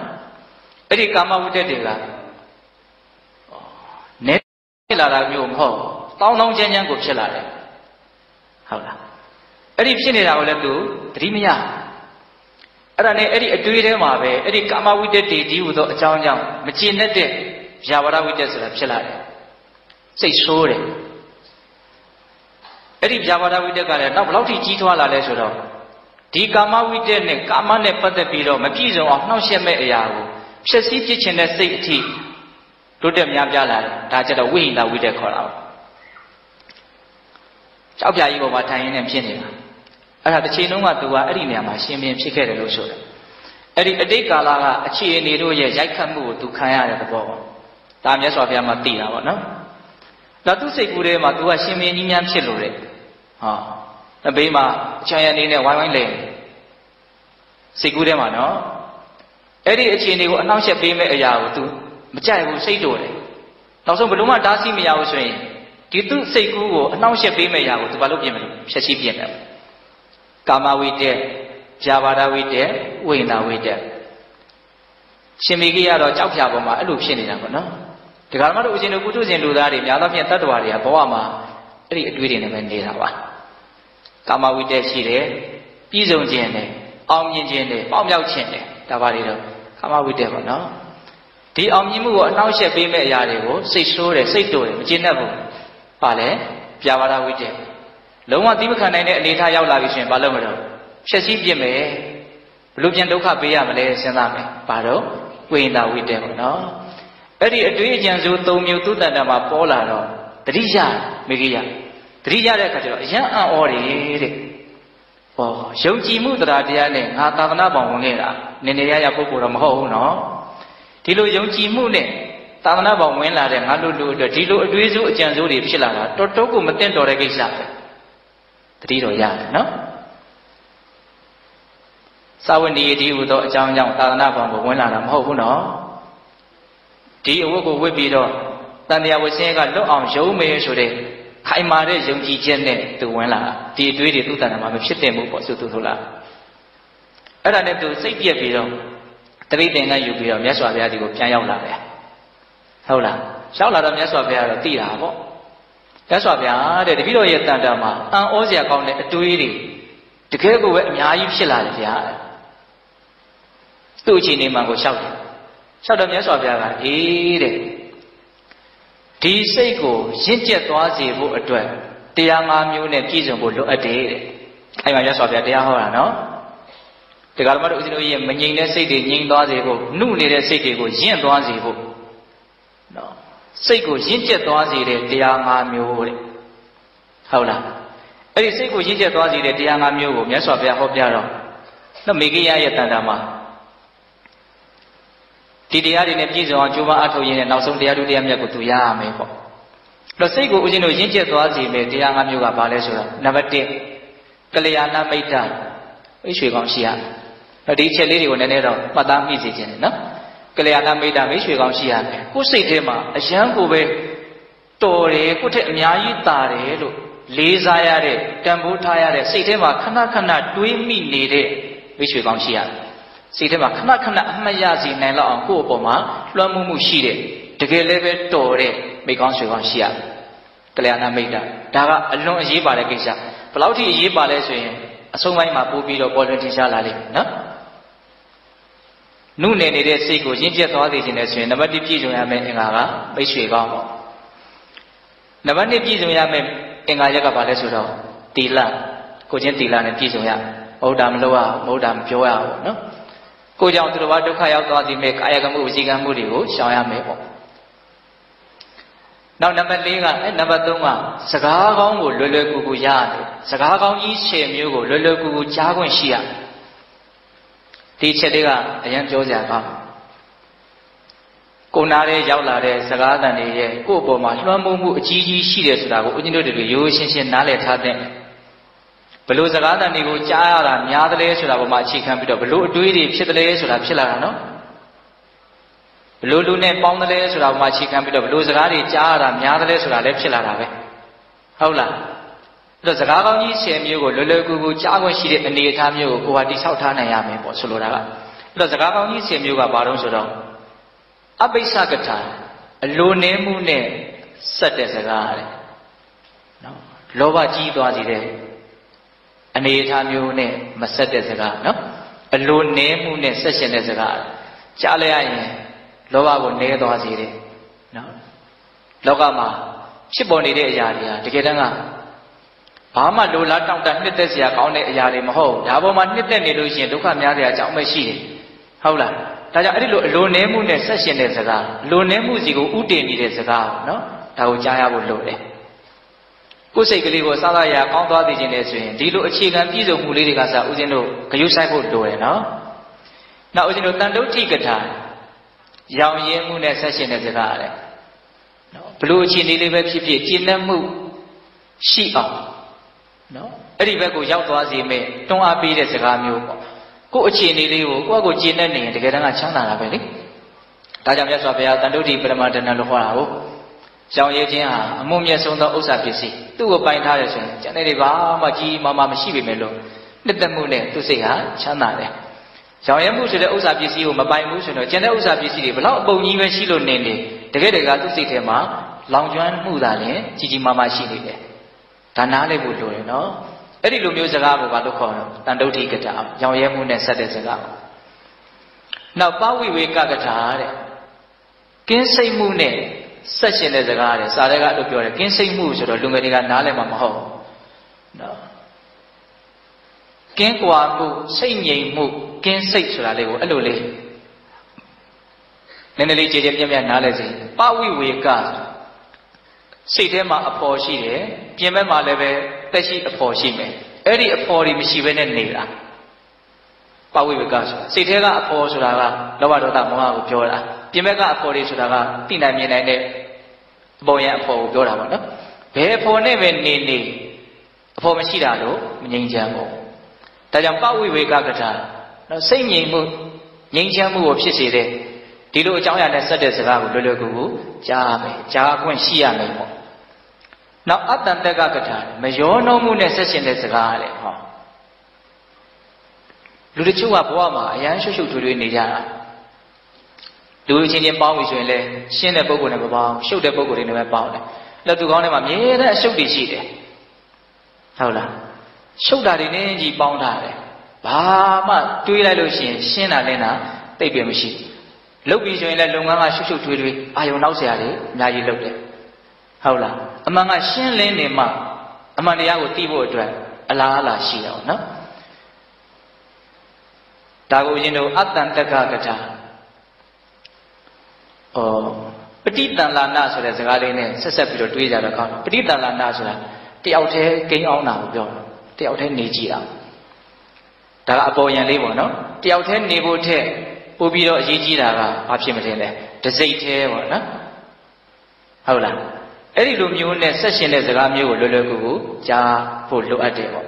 အဲ့ဒီကာမဝိတက်တွေကနဲလာတာမျိုးမဟုတ်တောင်းတောင်းချမ်းချမ်းကိုဖြစ်လာတယ် ဟုတ်လားအဲ့ဒီဖြစ်နေတာကိုလည်းသူသတိမရအဲ့ဒါနဲ့အဲ့ဒီအတွေးထဲမှာပဲအဲ့ဒီကာမဝိတက်တွေဒီဟူသောအကြောင်းကြောင့်မကျေနပ်တဲ့ဗျာပါဒဝိတက်ဆိုတာဖြစ်လာတယ်စိတ်ဆိုးတယ်အဲ့ဒီဗျာပါဒဝိတက်ကလည်းနောက်ဘယ်လောက်ထိကြီးထွားလာလဲဆိုတော့ဒီကာမဝိတက်နဲ့ကာမနဲ့ပတ်သက်ပြီးတော့မပြည့်စုံအောင်နှောင့်ယှက်မဲ့အရာကိုဖြည့်ဆည်းပြစ်ခြင်းတဲ့စိတ်အထိတိုးတက်များပြားလာတယ်ဒါကြတော့ဝိဟိတဝိတက်ခေါ်တာပါ ကြောက်ပြာကြီးပေါ်မှာထိုင်ရင်းနဲ့ဖြစ်နေတာအဲ့ဒါတစ်ချိန်လုံးကသူကအဲ့ဒီနေရာမှာရှင်ပြန်ဖြစ်ခဲ့တယ်လို့ဆိုတယ်အဲ့ဒီအတိတ်ကာလကအခြေအနေတို့ရဲ့ရိုက်ခတ်မှုကိုသူခံရတဲ့သဘောပေါ့ဒါမြတ်စွာဘုရားမှာသိတာပေါ့နော်ဒါသူစိတ်ကူးထဲမှာသူကရှင်ပြန်ကြီးများဖြစ်လို့တဲ့ဟာအဘေးမှာအချမ်းရနေနဲ့ဝိုင်းဝိုင်းလဲစိတ်ကူးထဲမှာနော်အဲ့ဒီအခြေအနေကိုအနှောင့်အယှက်ပေးမဲ့အရာကို तू မကြိုက်ဘူးစိတ်တော်တယ်နောက်ဆုံးဘယ်လို့မှတားဆီးမရဘူးဆိုရင် ဒီသူ့စိတ်ကူးကိုအနှောင့်အယှက်ပေးမဲ့အရာကို तू ဘာလို့ပြင်မလဲဖြည့်ဆည်းပြင်တယ်ကာမဝိတက်ဇာဘာဒဝိတက်ဝိညာဝိတက်ရှင်မေကြီးကတော့ကြောက်ဖြာပေါ်မှာအဲ့လိုဖြစ်နေတာပေါ့နော်ဒီကရမတို့ဦးဇင်းတို့ကုထုဇဉ်လူသားတွေများသောဖြင့်တတ္တဝါတွေကဘဝမှာအဲ့ဒီအတွေးတွေနဲ့ပဲနေတာပါကာမဝိတက်ရှိတယ်ပြည်စုံခြင်းနဲ့အောင်မြင်ခြင်းနဲ့ပေါက်မြောက်ခြင်းနဲ့ဒါပါတွေတော့ကာမဝိတက်ပေါ့နော်ဒီအောင်မြင်မှုကိုအနှောင့်အယှက်ပေးမဲ့အရာတွေကိုစိတ်ဆိုးတယ်စိတ်တိုတယ်မကျေနပ်ဘူး ပါလေပြာပါဒဝိတက်လုံးဝသီးမခံနိုင်တဲ့အနေထားရောက်လာပြီဆိုရင်ဘာလုပ်မလို့ဖြည့်ဆည်းပြစ်မယ်ဘလို့ပြန်ဒုက္ခပေးရမလဲစဉ်းစားမယ်ဘာတော့ဝိညာဝိတက်ပေါ့နော်အဲ့ဒီအတွေ့အကြံစိုး၃မျိုးသူတန်တမှာပေါ်လာတော့တတိယမေဂိယတတိယတဲ့အခါကျတော့အယံအံ့ဩတယ်တဲ့ဟောယုံကြည်မှုတရားတရားနဲ့ငါသာသနာပေါင်းဝင်ခဲ့တာနည်းနည်းရရပုဂ္ဂိုလ်တော့မဟုတ်ဘူးနော်ဒီလိုယုံကြည်မှုနဲ့ သာသနာပေါင်းဝင်လာတဲ့ငါတို့လူအတွက်ဒီလိုအတွေးစိုးအကြံစိုးတွေဖြစ်လာတာတော်တော်ကိုမတင်တော်တဲ့ကိစ္စပဲတတိတော်ရတယ်နော်သာဝတိယတိဟူသောအကြောင်းကြောင့်သာသနာပေါင်းကိုဝင်လာတာမဟုတ်ဘူးနော်ဒီအဝတ်ကိုဝတ်ပြီးတော့တန်တရားဝဆင်းရဲကလွတ်အောင်ယုံမယ်ဆိုတဲ့ခိုင်မာတဲ့ယုံကြည်ချက်နဲ့သူဝင်လာဒီအတွေးတွေသူ့တန်တာမှာမဖြစ်တဲ့မှုပေါ့ဆိုသူဆိုလားအဲ့ဒါနဲ့သူစိတ်ပြက်ပြီးတော့တပိတ်တင်ကယူပြီးတော့မြတ်စွာဘုရားဒီကိုပြန်ရောက်လာတယ် ဟုတ်လားရောက်လာတော့မြတ်စွာဘုရားတော့သိတာပေါ့မြတ်စွာဘုရားတဲ့တပိတော်ရဲ့တန်တာမှာအံဩစရာကောင်းတဲ့အတွေးတွေတကယ်ကိုပဲအများကြီးဖြစ်လာတယ်ဗျာသူ့အခြေအနေမှန်ကိုရှောက်တယ်လျှောက်တော့မြတ်စွာဘုရားကအေးတဲ့ဒီစိတ်ကိုရင့်ကျက်သွားစေဖို့အတွက်တရား၅မျိုးနဲ့ပြည့်စုံဖို့လိုအပ်တယ်တဲ့အဲ့မှာမြတ်စွာဘုရားတရားဟောတာနော်တရားဓမ္မတို့ဦးဇင်းတို့ရဲ့မငြိမ်တဲ့စိတ်တွေငြိမ်သွားစေဖို့နှုနေတဲ့စိတ်တွေကိုရင့်သွားစေဖို့ နော်စိတ်ကိုရင့်ကျက်သွားစေတဲ့တရား၅မျိုးတဲ့ဟုတ်လားအဲ့ဒီစိတ်ကိုရင့်ကျက်သွားစေတဲ့တရား၅မျိုးကိုမြတ်စွာဘုရားဟောပြတော့နော်မေဂိယရဲ့တန်တာမှာဒီတရားတွေနဲ့ပြည့်စုံအောင်ကြိုးပမ်းအထောက်ရင်းနဲ့နောက်ဆုံးတရားတို့တရားမြတ်ကိုသူရရမယ်ပေါ့။အဲ့တော့စိတ်ကိုဦးဇင်းတို့ရင့်ကျက်သွားစေမယ်တရားငါးမျိုးကဘာလဲဆိုတော့နံပါတ်1ကလျာဏမိတ်တာအိရွှေကောင်းရှိရမယ်။အဲ့ဒီအချက်လေးတွေကိုနည်းနည်းတော့မှတ်သားမိစေခြင်းနဲ့နော်။က လျာဏမိတ်တာမိရွှေကောင်းရှိရမယ်။ကိုယ်စိတ်ထဲမှာအယံကိုပဲတော်တယ်ကိုယ့်ထက်အများကြီးတာတယ်လို့လေးစားရတဲ့တန်ဖိုးထားရတဲ့စိတ်ထဲမှာခဏခဏတွေးမိနေတဲ့မိရွှေကောင်းရှိရမယ်။စိတ်ထဲမှာခဏခဏအမှတ်ရစီနိုင်လောက်အောင်ကိုယ့်အပေါ်မှာလွှမ်းမိုးမှုရှိတဲ့တကယ်လည်းပဲတော်တဲ့မိကောင်းဆွေကောင်းရှိရတယ်။ကလျာဏမိတ်တာဒါကအလွန်အရေးပါတဲ့ကိစ္စဘယ်လောက်ထိအရေးပါလဲဆိုရင်အဆုံးပိုင်းမှာပို့ပြီးတော့ပေါ်လွင်ထင်ရှားလာလိမ့်မယ်နော်။ နုနယ်နေတဲ့စိတ်ကိုရင့်ကျက်သွားစေခြင်းနဲ့ဆိုရင်နံပါတ်1ပြည့်စုံရမယ့်အင်္ဂါကမိတ်ဆွေကောင်းပေါ့။နံပါတ်2ပြည့်စုံရမယ့်အင်္ဂါရက်ကဘာလဲဆိုတော့တီလကိုချင်းတီလနဲ့ပြည့်စုံရမဟုတ်တာမလုပ်ရမဟုတ်တာမပြောရဘူးနော်။ကိုကြောင့်သူတော်ဘာဒုက္ခရောက်သွားသည်မဲ့ကာယကမှုဝစီကံမှုတွေကိုရှောင်ရမယ်ပေါ့နောက်နံပါတ်၄ကအဲနံပါတ်3ကစကားကောင်းကိုလွယ်လွယ်ကူကူရရတယ်စကားကောင်းကြီး10မျိုးကိုလွယ်လွယ်ကူကူကြားခွင့်ရှိရတယ် ဒီချက်လေးကအရင်ပြောကြပါကိုနာတဲ့ရောက်လာတဲ့စကားတန်တွေရဲ့ကိုယ့်အပေါ်မှာလွှမ်းမိုးမှုအကြီးကြီးရှိတယ်ဆိုတာကိုဦးဇင်းတို့တွေရိုးရှင်းရှင်းနားလည်ထားတဲ့ဘလို့စကားတန်တွေကိုကြားရတာများတယ်လဲဆိုတာပေါ်မှာအခြေခံပြီးတော့ဘလို့အတွေးတွေဖြစ်တယ်လဲဆိုတာဖြစ်လာတာနော်ဘလို့လူနဲ့ပေါင်းတယ်လဲဆိုတာပေါ်မှာအခြေခံပြီးတော့ဘလို့စကားတွေကြားရတာများတယ်လဲဆိုတာလည်းဖြစ်လာတာပဲဟုတ်လား အဲ့တော့စကားကောင်းကြီး10မျိုးကိုလွယ်လွယ်ကူကူကြားခွင့်ရှိတဲ့အနေအထားမျိုးကိုကိုယ်ဟာတိဆောက်ထားနိုင်ရမယ်ပေါ့ဆိုလိုတာကအဲ့တော့စကားကောင်းကြီး10မျိုးကဘာလို့ဆိုတော့အပိစ္ဆကထာအလိုနည်းမှုနဲ့ဆက်တဲ့စကားတဲ့နော်လောဘကြီးသွားစေတဲ့အနေအထားမျိုးနဲ့မဆက်တဲ့စကားနော်အလိုနည်းမှုနဲ့ဆက်ရှင်တဲ့စကားကြားလိုက်ရရင်လောဘကိုနည်းသွားစေတယ်နော်လောကမှာဖြစ်ပေါ်နေတဲ့အရာတွေဟာတကယ်တမ်းက ဘာမှလိုလားတောင့်တနှစ်သက်စရာကောင်းတဲ့အရာတွေမဟုတ်ဒါပေါ်မှာနှစ်သက်နေလို့ရှိရင်ဒုက္ခများစရာအကြောင်းမရှိတယ်ဟုတ်လားဒါကြောင့်အဲ့ဒီလိုအလိုနည်းမှုနဲ့ဆက်ရှင်တဲ့စကားအလိုနည်းမှုစီကိုဥတည်နေတဲ့စကားနော်ဒါကိုကြားရဖို့လိုတယ်ကိုယ်စိတ်ကလေးကိုစားရရကောင်းသွားသိခြင်းနဲ့ဆိုရင်ဒီလိုအခြေခံပြည့်စုံမှုလေးတွေကစဦးဇင်းတို့ဂရုစိုက်ဖို့လိုတယ်နော်နောက်ဦးဇင်းတို့တန်တုဋ္ဌိကထာရောင်ရင်းမှုနဲ့ဆက်ရှင်တဲ့စကားတဲ့နော်ဘလို့အခြေအနေလေးပဲဖြစ်ဖြစ်ကျင့်တတ်မှုရှိအောင် နော်အဲ့ဒီဘက်ကိုရောက်သွားစေမဲ့တွန်းအားပေးတဲ့စကားမျိုးပေါ့ကိုယ့်အခြေအနေလေးကိုကိုယ့်အကိုကျင့်တတ်နေရင်တကယ်တမ်းကချမ်းသာတာပဲလေဒါကြောင့်မြတ်စွာဘုရားတန်တုဋ္ဌိပရမဒဏလို့ခေါ်တာကိုရောင်ရည်ခြင်းဟာအမုံမြတ်ဆုံးသောဥစ္စာပစ္စည်းသူ့ကိုပိုင်ထားရဆိုရင်ကျန်တဲ့တွေဘာမှကြီးမားမားမရှိပေမဲ့လို့နှစ်သက်မှုနဲ့သူ့စိတ်ဟာချမ်းသာတယ်ရောင်ရဲမှုဆိုတဲ့ဥစ္စာပစ္စည်းကိုမပိုင်ဘူးဆိုတော့ကျန်တဲ့ဥစ္စာပစ္စည်းတွေဘလောက်အပုံကြီးပဲရှိလို့နေနေတကယ်တကယ်သူ့စိတ်ထဲမှာလောင်ကျွမ်းမှုသာလည်းကြီးကြီးမားမားရှိနေတယ် ဒါနားလေးဖို့လိုတယ်နော်အဲ့ဒီလိုမျိုးစကားကိုဘာလို့ခေါ်တော့တန်တုဋ္ဌိကထာရောင်ရဲမှုနဲ့ဆက်တဲ့စကားနောက်ပဝိဝေကကထာတဲ့ကင်းစိတ်မှုနဲ့ဆက်ရှင်တဲ့စကားတဲ့စာတွေကလို့ပြောတယ်ကင်းစိတ်မှုဆိုတော့လူငယ်တွေကနားလည်မှာမဟုတ်ဘူးနော်ကင်းကွာမှုစိတ်ငြိမ်မှုကင်းစိတ်ဆိုတာလေးကိုအဲ့လိုလေးနည်းနည်းလေးကြည်ကြည်ပြန့်ပြန့်နားလည်စေပဝိဝေက စိတ်ထဲမှာအဖော်ရှိတယ်ပြင်ဘက်မှာလည်းပဲတက်ရှိအဖော်ရှိမယ်အဲ့ဒီအဖော်တွေမရှိဘဲနဲ့နေတာပဝိဝေကဆိုတာစိတ်ထဲကအဖော်ဆိုတာကလောဘဒေါသမောဟကိုပြောတာပြင်ဘက်ကအဖော်တွေဆိုတာကသိနိုင်မြင်နိုင်တဲ့အပေါ်ရန်အဖော်ကိုပြောတာပေါ့နော်ဘယ်အဖော်နဲ့ပဲနေနေအဖော်မရှိတာလို့မငြိမ်းချမ်းဘူးဒါကြောင့်ပဝိဝေကကထာနော်စိတ်ငြိမ်မှုငြိမ်းချမ်းမှုကိုဖြစ်စေတဲ့ဒီလိုအကြောင်းအရာနဲ့ဆက်တဲ့စကားကိုလွယ်လွယ်ကူကူကြားရမယ်ကြားခွင့်ရှိရမယ်ပေါ့ နောက်အတ္တတက်ကကထာမယောနှုံးမှုနဲ့ဆက်ရှင်တဲ့စကားတဲ့ဟောလူတချို့ကဘဝမှာအရန်ရှုပ်ရှုပ်ထွေးထွေးနေကြတာလူချင်းချင်းပေါင်းပြီဆိုရင်လည်းရှင်းတဲ့ပုံကိုယ်နဲ့မပေါင်းရှုပ်တဲ့ပုံကိုယ်တွေနဲ့ပဲပေါင်းတယ်လက်သူကောင်းထဲမှာမြဲတမ်းအရှုပ်တွေရှိတယ်ဟုတ်လားရှုပ်တာတွေနဲ့ကြီးပေါင်းထားတယ်ဘာမှတွေးလိုက်လို့ရှိရင်ရှင်းတာလင်းတာတိတ်ပြမရှိလုပ်ပြီဆိုရင်လည်းလုပ်ငန်းကရှုပ်ရှုပ်ထွေးထွေးအာယုံနောက်ဆရာတွေအများကြီးလုပ်တယ်ဟုတ်လား အမှန်ကရှင်းလင်းနေမှအမှန်တရားကိုသိဖို့အတွက်အလားအလာရှိတယ်နော်ဒါကိုရင်တို့အတ္တန်တက္ကကထာဩပဋိတန်လာနဆိုတဲ့စကားလေးနဲ့ဆက်ဆက်ပြီးတော့တွေးကြတော့ကောင်းပဋိတန်လာနဆိုတာတယောက်တည်းကိန်းအောင်တာကိုပြောတာတယောက်တည်းနေကြည့်တာဒါကအပေါ်ယံလေးပေါ့နော်တယောက်တည်းနေဖို့ထက်ပို့ပြီးတော့အရေးကြီးတာကဘာဖြစ်မထင်လဲတစိမ့်သေးပေါ့နော်ဟုတ်လား အဲ့ဒီလိုမျိုးနဲ့ဆက်ရှင်တဲ့စကားမျိုးကိုလွယ်လွယ်ကူကူကြားဖို့လိုအပ်တယ်ပေါ့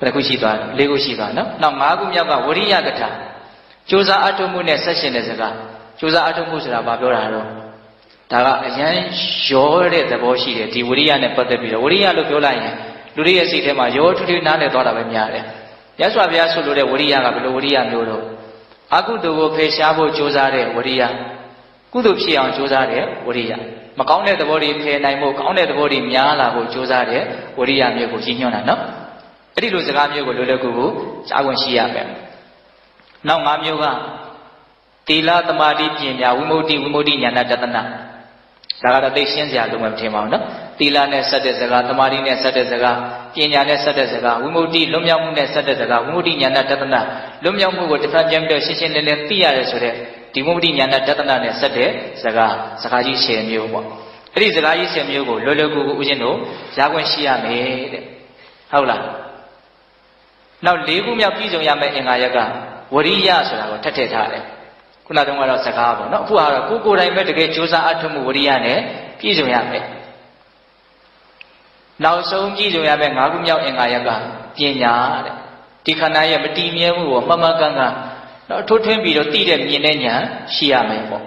ဘယ်ခုရှိသွားလဲ၄ခုရှိသွားနော်နောက်၅ခုမြောက်ကဝရိယကထာစူးစမ်းအထုံးမှုနဲ့ဆက်ရှင်တဲ့စကားစူးစမ်းအထုံးမှုဆိုတာဘာပြောတာတော့ဒါကအရန်ရောတဲ့သဘောရှိတယ်ဒီဝရိယနဲ့ပတ်သက်ပြီးတော့ဝရိယလို့ပြောလိုက်ရင်လူတွေရဲ့စိတ်ထဲမှာရောထွထွနားလည်သွားတာပဲများတယ်ရသော်ဘုရားဆိုလိုတဲ့ဝရိယကဘယ်လိုဝရိယမျိုးတော့အကုသိုလ်ကိုဖယ်ရှားဖို့ကြိုးစားတဲ့ဝရိယကုသိုလ်ဖြစ်အောင်ကြိုးစားတဲ့ဝရိယ မကောင်းတဲ့သဘောတွေဖယ်နိုင်ဖို့ကောင်းတဲ့သဘောတွေများလာဖို့ကြိုးစားတဲ့ဝရိယမျိုးကိုကြီးညွှန်းတာနော်အဲ့ဒီလိုစကားမျိုးကိုလိုလိုကူကူကြားဝင်ရှိရမယ်နောက်၅မျိုးကသီလသမာဓိပညာဝိမု ക്തി ဝိမု ക്തി ဉာဏတတနာဒါကတော့သိရှင်းစရာလုံးဝမထင်ပါဘူးနော်သီလနဲ့ဆက်တဲ့စကားသမာဓိနဲ့ဆက်တဲ့စကားပညာနဲ့ဆက်တဲ့စကားဝိမု ക്തി လွတ်မြောက်မှုနဲ့ဆက်တဲ့စကားဝိမု ക്തി ဉာဏတတနာလွတ်မြောက်မှုကိုတစ်ဖက်ပြန်ပြီးတော့ရှင်းရှင်းလင်းလင်းသိရတယ်ဆိုတဲ့ ဒီဝိမု ക്തി ဉာဏတတနာနဲ့ဆက်တဲ့စကားစကားကြီး10မျိုးပေါ့အဲ့ဒီစကားကြီး10မျိုးကိုလွယ်လွယ်ကူကူဦးဇင်းတို့ရခွင့်ရှိရမယ်တဲ့ဟုတ်လားနောက်၄ခုမြောက်ပြည်စုံရမယ့်အင်္ဂါရက်ကဝရိယဆိုတာကိုထပ်ထည့်ထားတယ်ခုနတုန်းကတော့စကားပေါ့နော်အခုကတော့ကိုကိုယ်တိုင်ပဲတကယ်ကြိုးစားအထောက်မှုဝရိယနဲ့ပြည်စုံရမယ်နောက်ဆုံးပြည်စုံရမယ့်၅ခုမြောက်အင်္ဂါရက်ကပညာတဲ့ဒီခန္ဓာရဲ့မတည်မြဲမှုကိုမှန်မှန်ကန်ကန် တော့ထိုးထွင်းပြီးတော့သိတဲ့မြင်တဲ့ဉာဏ်ရှိရမယ်ပေါ့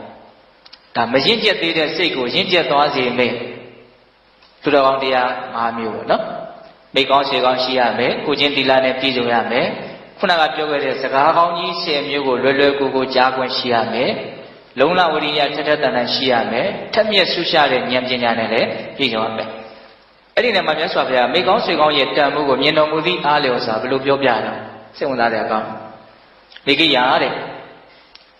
ဒါမရင်ကျက်သေးတဲ့စိတ်ကိုရင်ကျက်သွားစေမယ်သူတော်ကောင်းတရား၅မျိုးပေါ့နော်မိကောင်းရှေကောင်းရှိရမယ်ကိုချင်းတီလာနဲ့ပြည်စုံရမယ်ခုနကပြောခဲ့တဲ့စကားကောင်းကြီး10မျိုးကိုလွယ်လွယ်ကူကူကြားခွင့်ရှိရမယ်လုံလဝရိယထက်ထက်တန်တန်ရှိရမယ်ထက်မြက်ဆုရှာတဲ့ဉာဏ်ပညာနဲ့လည်းပြည်စုံရမယ်အဲ့ဒီနဲ့မှမြတ်စွာဘုရားမိကောင်းဆွေကောင်းရဲ့တန်မှုကိုမြင်တော်မူသည့်အားလျော်စွာဘယ်လိုပြောပြတော့စိတ်ဝင်စားတဲ့အကောင်း မိကိယာတဲ့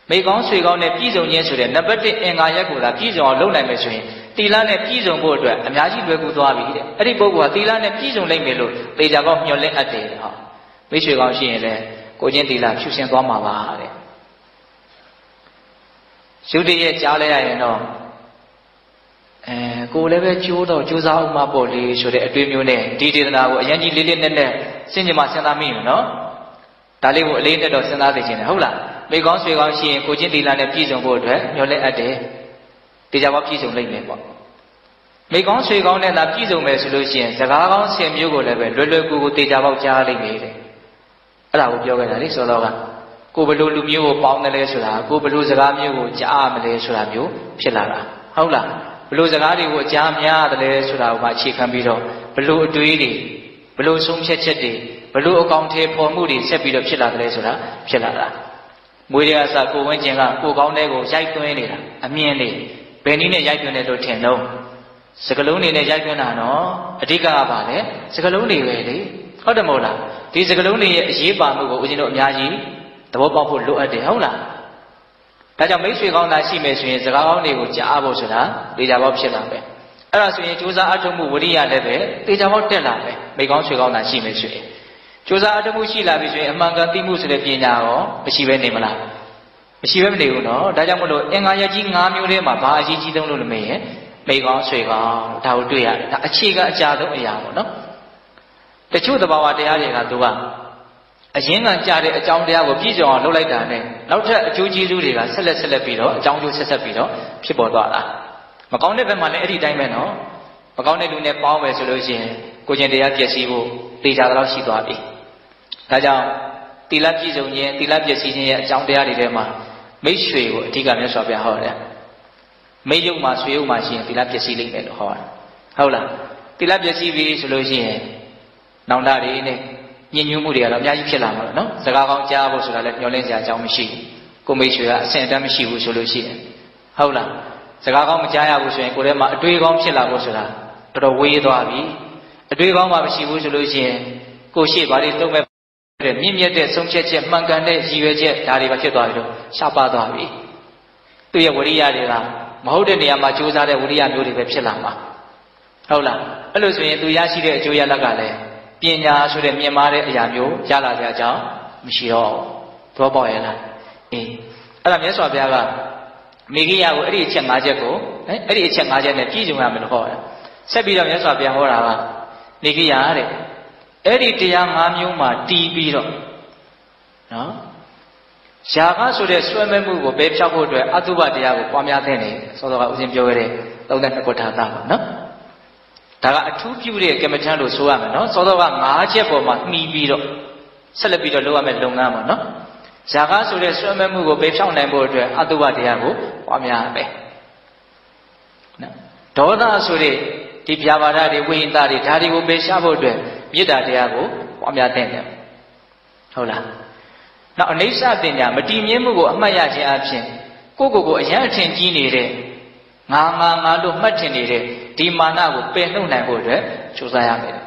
မိကောင်းဆွေကောင်းနဲ့ပြည်စုံခြင်းဆိုတဲ့နံပါတ်1အင်္ဂါရက်ကိုသာပြည်စုံအောင်လုပ်နိုင်မယ်ဆိုရင်တီလာနဲ့ပြည်စုံဖို့အတွက်အများကြီးလွယ်ကူသွားပြီတဲ့အဲ့ဒီပုဂ္ဂိုလ်ကတီလာနဲ့ပြည်စုံနိုင်မယ်လို့သေချာကောင်းမျှော်လင့်အပ်တယ်ဟောမိတ်ဆွေကောင်းရှိရင်လည်းကိုချင်းတီလာဖြူစင်သွားမှာပါတဲ့ရုပ်တရက်ကြားလိုက်ရရင်တော့အဲကိုလည်းပဲကြိုးတော့ကြိုးစားအောင်မပေါ့လေဆိုတဲ့အတွေ့မျိုးနဲ့ဒီဒေသနာကိုအရင်ကြီးလေးလေးနက်နက်စဉ်းကြင်မှစဉ်းစားမိမယ်နော် ဒါလေးကိုအလေးနဲ့တော့စဉ်းစားသိချင်တယ်ဟုတ်လားမိကောင်းဆွေကောင်းရှိရင်ကိုချင်းတီလာနဲ့ပြည်စုံဖို့အတွက်မျှော်လင့်အပ်တယ်တေချာပေါပြည်စုံလိမ့်မယ်ပေါ့မိကောင်းဆွေကောင်းနဲ့သာပြည်စုံမယ်ဆိုလို့ရှိရင်စကားကောင်းဆင်မျိုးကိုလည်းပဲလွယ်လွယ်ကူကူတေချာပေါကြားလိမ့်မယ်တဲ့အဲ့ဒါကိုပြောခဲ့တာလေဆိုတော့ကကိုဘလို့လူမျိုးကိုပေါင်းတယ်လဲဆိုတာကိုဘလို့စကားမျိုးကိုကြားမလဲဆိုတာမျိုးဖြစ်လာတာဟုတ်လားဘလို့စကားတွေကိုအကြားများတယ်လဲဆိုတာကိုမှအခြေခံပြီးတော့ဘလို့အတွေးတွေဘလို့ဆုံးဖြတ်ချက်တွေ ဘလို့အကောင်ထဲပေါ်မှုတွေဆက်ပြီးတော့ဖြစ်လာတယ်လဲဆိုတာဖြစ်လာတာမွေးရအစကိုဝင်းကျင်ကကိုကောင်းတဲ့ကိုရိုက်သွင်းနေတာအမြင်တွေဘယ်နည်းနဲ့ရိုက်သွင်းတယ်လို့ထင်တော့စကလုံးတွေနဲ့ရိုက်သွင်းတာနော်အဓိကကပါလေစကလုံးတွေပဲလေဟုတ်တယ်မဟုတ်လားဒီစကလုံးတွေရဲ့အရေးပါမှုကိုဦးဇင်းတို့အများကြီးသဘောပေါက်ဖို့လိုအပ်တယ်ဟုတ်လားဒါကြောင့်မိတ်ဆွေကောင်းသားရှိမယ်ဆိုရင်စကားကောင်းတွေကိုကြားဖို့ဆိုတာဒေကြပေါက်ဖြစ်လာပဲအဲ့ဒါဆိုရင်ကြိုးစားအထုံးမှုဝရိယလည်းပဲဒေကြပေါက်တက်လာပဲမိကောင်းဆွေကောင်းသားရှိမယ်ဆိုရင် ကြိုးစားအထုံးမှုရှိလာပြီဆိုရင်အမှန်ကန်သိမှုဆိုတဲ့ပညာရောမရှိဘဲနေမလားမရှိဘဲမနေဘူးနော်ဒါကြောင့်မလို့အင်္ဂါရကြီး၅မျိုးထဲမှာဘာအရေးကြီးဆုံးလို့လည်းမေးရင်မိကောင်းဆွေကောင်းဒါကိုတွေ့ရတယ်ဒါအခြေခံအကြဆုံးအရာပေါ့နော်တချို့သဘာဝတရားတွေကသူကအရင်ကကြားတဲ့အကြောင်းတရားကိုပြည့်စုံအောင်လုပ်လိုက်တာနဲ့နောက်ထပ်အကျိုးကျေးဇူးတွေကဆက်လက်ဆက်လက်ပြီးတော့အကြောင်းကျိုးဆက်ဆက်ပြီးတော့ဖြစ်ပေါ်သွားတာမကောင်းတဲ့ဘက်မှာလည်းအဲ့ဒီတိုင်းပဲနော်မကောင်းတဲ့လူနဲ့ပေါင်းမယ်ဆိုလို့ရှိရင်ကိုကျင်တရားပျက်စီးဖို့တေချာတော့ရှိသွားပြီ ဒါကြောင့်တိလပြည့်စုံခြင်းတိလပျက်စီးခြင်းရဲ့အကြောင်းတရားတွေထဲမှာမိတ်ဆွေကိုအဓိကမြတ်စွာဘုရားဟောတယ်မိတ်ယုံမှာဆွေယုံမှာရှိရင်တိလပျက်စီးလိမ့်မယ်လို့ဟောတာဟုတ်လားတိလပျက်စီးပြီဆိုလို့ရှိရင်နောင်တတွေနဲ့ညဉ့်ညွတ်မှုတွေကတော့အများကြီးဖြစ်လာမှာနော်စကားကောင်းကြားဖို့ဆိုတာလည်းမျှော်လင့်စရာအကြောင်းမရှိဘူးကိုမိတ်ဆွေကအဆင်အတန်းမရှိဘူးဆိုလို့ရှိရင်ဟုတ်လားစကားကောင်းမကြားရဘူးဆိုရင်ကိုယ်ထဲမှာအတွေးကောင်းဖြစ်လာဖို့ဆိုတာတော်တော်ဝေးသွားပြီအတွေးကောင်းမှမရှိဘူးဆိုလို့ရှိရင်ကိုရှိဘာတွေတုံးမဲ့ တဲ့မြင့်မြတ်တဲ့ဆုံးဖြတ်ချက်မှန်ကန်တဲ့ရည်ရွယ်ချက်ဒါတွေပဲဖြစ်သွားပြီလို့ရှားပါသွားပြီသူ့ရဲ့ဝရိယတွေကမဟုတ်တဲ့နေရာမှာကြိုးစားတဲ့ဝရိယမျိုးတွေပဲဖြစ်လာမှာဟုတ်လားအဲ့လိုဆိုရင်သူရရှိတဲ့အကျိုးရလက်ကလည်းပညာဆိုတဲ့မြင်မာတဲ့အရာမျိုးရလာကြကြောင်းမရှိတော့ဘူးသဘောပေါက်ရဲ့လားအေးအဲ့ဒါမြတ်စွာဘုရားကမိဂိယကိုအဲ့ဒီအချက်၅ချက်ကိုအဲ့ဒီအချက်၅ချက်နဲ့ပြည့်စုံရမယ်လို့ဟောတယ်ဆက်ပြီးတော့မြတ်စွာဘုရားဟောတာကမိဂိယတဲ့ အဲ့ဒီတရား၅မျိုးမှာတီးပြီးတော့နော်ຢာကဆိုတဲ့ဆွဲမဲ့မှုကိုပဲဖြောက်ဖို့အတွက်အတုပတရားကိုပွားများတဲ့နေစောစောကဦးဇင်းပြောခဲ့တဲ့သုံးတဲ့နှစ်ခုထာတာပါနော်ဒါကအထူးပြုတဲ့ကမ္မထမ်းလို့ဆိုရမယ်နော်စောစောက၅ချက်ပေါ်မှာမှီပြီးတော့ဆက်လက်ပြီးတော့လုပ်ရမယ့်လုပ်ငန်းပါနော်ဇာကဆိုတဲ့ဆွဲမဲ့မှုကိုပေဖြောင်းနိုင်ဖို့အတွက်အတုပတရားကိုပွားများရမယ်နော်ဒေါသဆိုတဲ့ဒီပြာပါဒတွေဝိဟိတတွေဒါတွေကိုပေရှားဖို့အတွက် မေတ္တာတရားကိုပွားများတဲ့တယ်ဟုတ်လားနောက်အနိစ္စပညာမတည်မြဲမှုကိုအမှတ်ရခြင်းအပြင်ကိုယ့်ကိုယ်ကိုအယံအထင်ကြီးနေတဲ့ငါငါငါလို့မှတ်ထင်နေတဲ့ဒီမာနကိုပယ်နှုတ်နိုင်ဖို့အတွက်ကြိုးစားရမယ်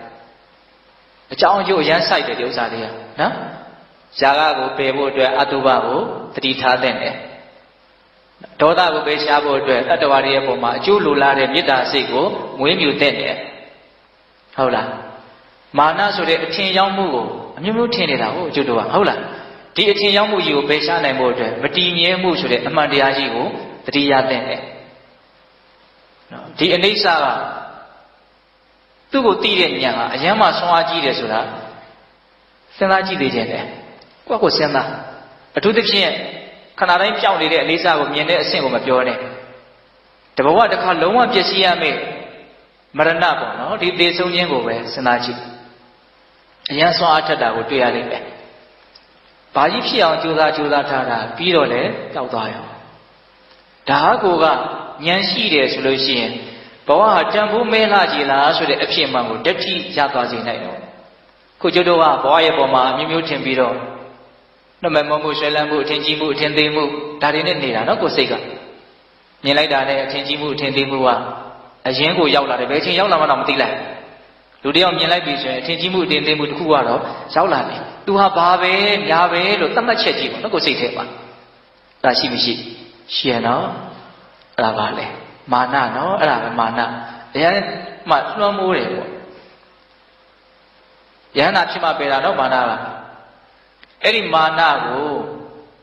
အကြောင်းအကျိုးအရန်ဆိုင်တဲ့ဒီဥစ္စာတွေကနော်ဇာကကိုပယ်ဖို့အတွက်အတုပကိုတတိထားတဲ့တယ်ဒေါသကိုပယ်ရှားဖို့အတွက်တတ္တဝါတွေရဲ့ပုံမှာအကျိုးလိုလားတဲ့မေတ္တာစိတ်ကိုမွေးမြူတဲ့တယ်ဟုတ်လား မာနဆိုတဲ့အထင်ရောက်မှုကိုအမျိုးမျိုးထင်နေတာဟုတ်အကျိုးတော့ဟုတ်လားဒီအထင်ရောက်မှုကြီးကိုပယ်ရှားနိုင်ဖို့အတွက်မတည်မြဲမှုဆိုတဲ့အမှန်တရားကြီးကိုတတိယတဲ့တယ်နော်ဒီအနိစ္စကသူ့ကိုသိတဲ့ဉာဏ်ကအယမ်းမှဆွမ်းအားကြီးတယ်ဆိုတာစဉ်းစားကြည့်သေးခြင်းတယ်ကိုယ့်ကိုစဉ်းစားအထူးသဖြင့်ခဏတိုင်းပြောင်းနေတဲ့အနိစ္စကိုမြင်တဲ့အဆင့်ကိုမပြောနဲ့တဘဝတစ်ခါလုံးဝပြည့်စည်ရမယ်မရဏပေါ့နော်ဒီသေဆုံးခြင်းကိုပဲစဉ်းစားကြည့် အယံဆွမ်းအားထက်တာကိုတွေ့ရလိမ့်မယ်။ဘာကြီးဖြစ်အောင်ကြိုးစားကြိုးစားထားတာပြီးတော့လည်းကြောက်သွားရော။ဒါကိုကဉာဏ်ရှိတယ်ဆိုလို့ရှိရင်ဘဝဟာတန်ဖိုးမဲလာကြည်လားဆိုတဲ့အဖြစ်မှန်ကိုတတိရသွားစေနိုင်တော့။ခုကျတို့ကဘဝရဲ့ပုံမှာအမျိုးမျိုးထင်ပြီးတော့နှမမမှုဆွဲလန်းမှုအထင်ကြီးမှုအထင်သေးမှုဒါတွေနဲ့နေတာနော်ကိုယ်စိတ်ကမြင်လိုက်တာနဲ့အထင်ကြီးမှုအထင်သေးမှုကအရင်ကိုရောက်လာတယ်ဘယ်ချိန်ရောက်လာမှတော့မသိလိုက် လူတယောက်မြင်လိုက်ပြီဆိုရင်အထင်ကြီးမှုအထင်သေးမှုတစ်ခုကတော့ရောက်လာတယ်သူဟာဘာပဲညာပဲလို့သတ်မှတ်ချက်ကြည့်ပေါ့နော်ကိုယ်စိတ်ထဲမှာအဲ့ဒါရှိမရှိရှိရနော်အဲ့ဒါပါလေမာနနော်အဲ့ဒါပဲမာနတရားမှလွှမ်းမိုးတယ်ပေါ့ယန္တာဖြစ်မှပေတာနော်မာနကအဲ့ဒီမာနကို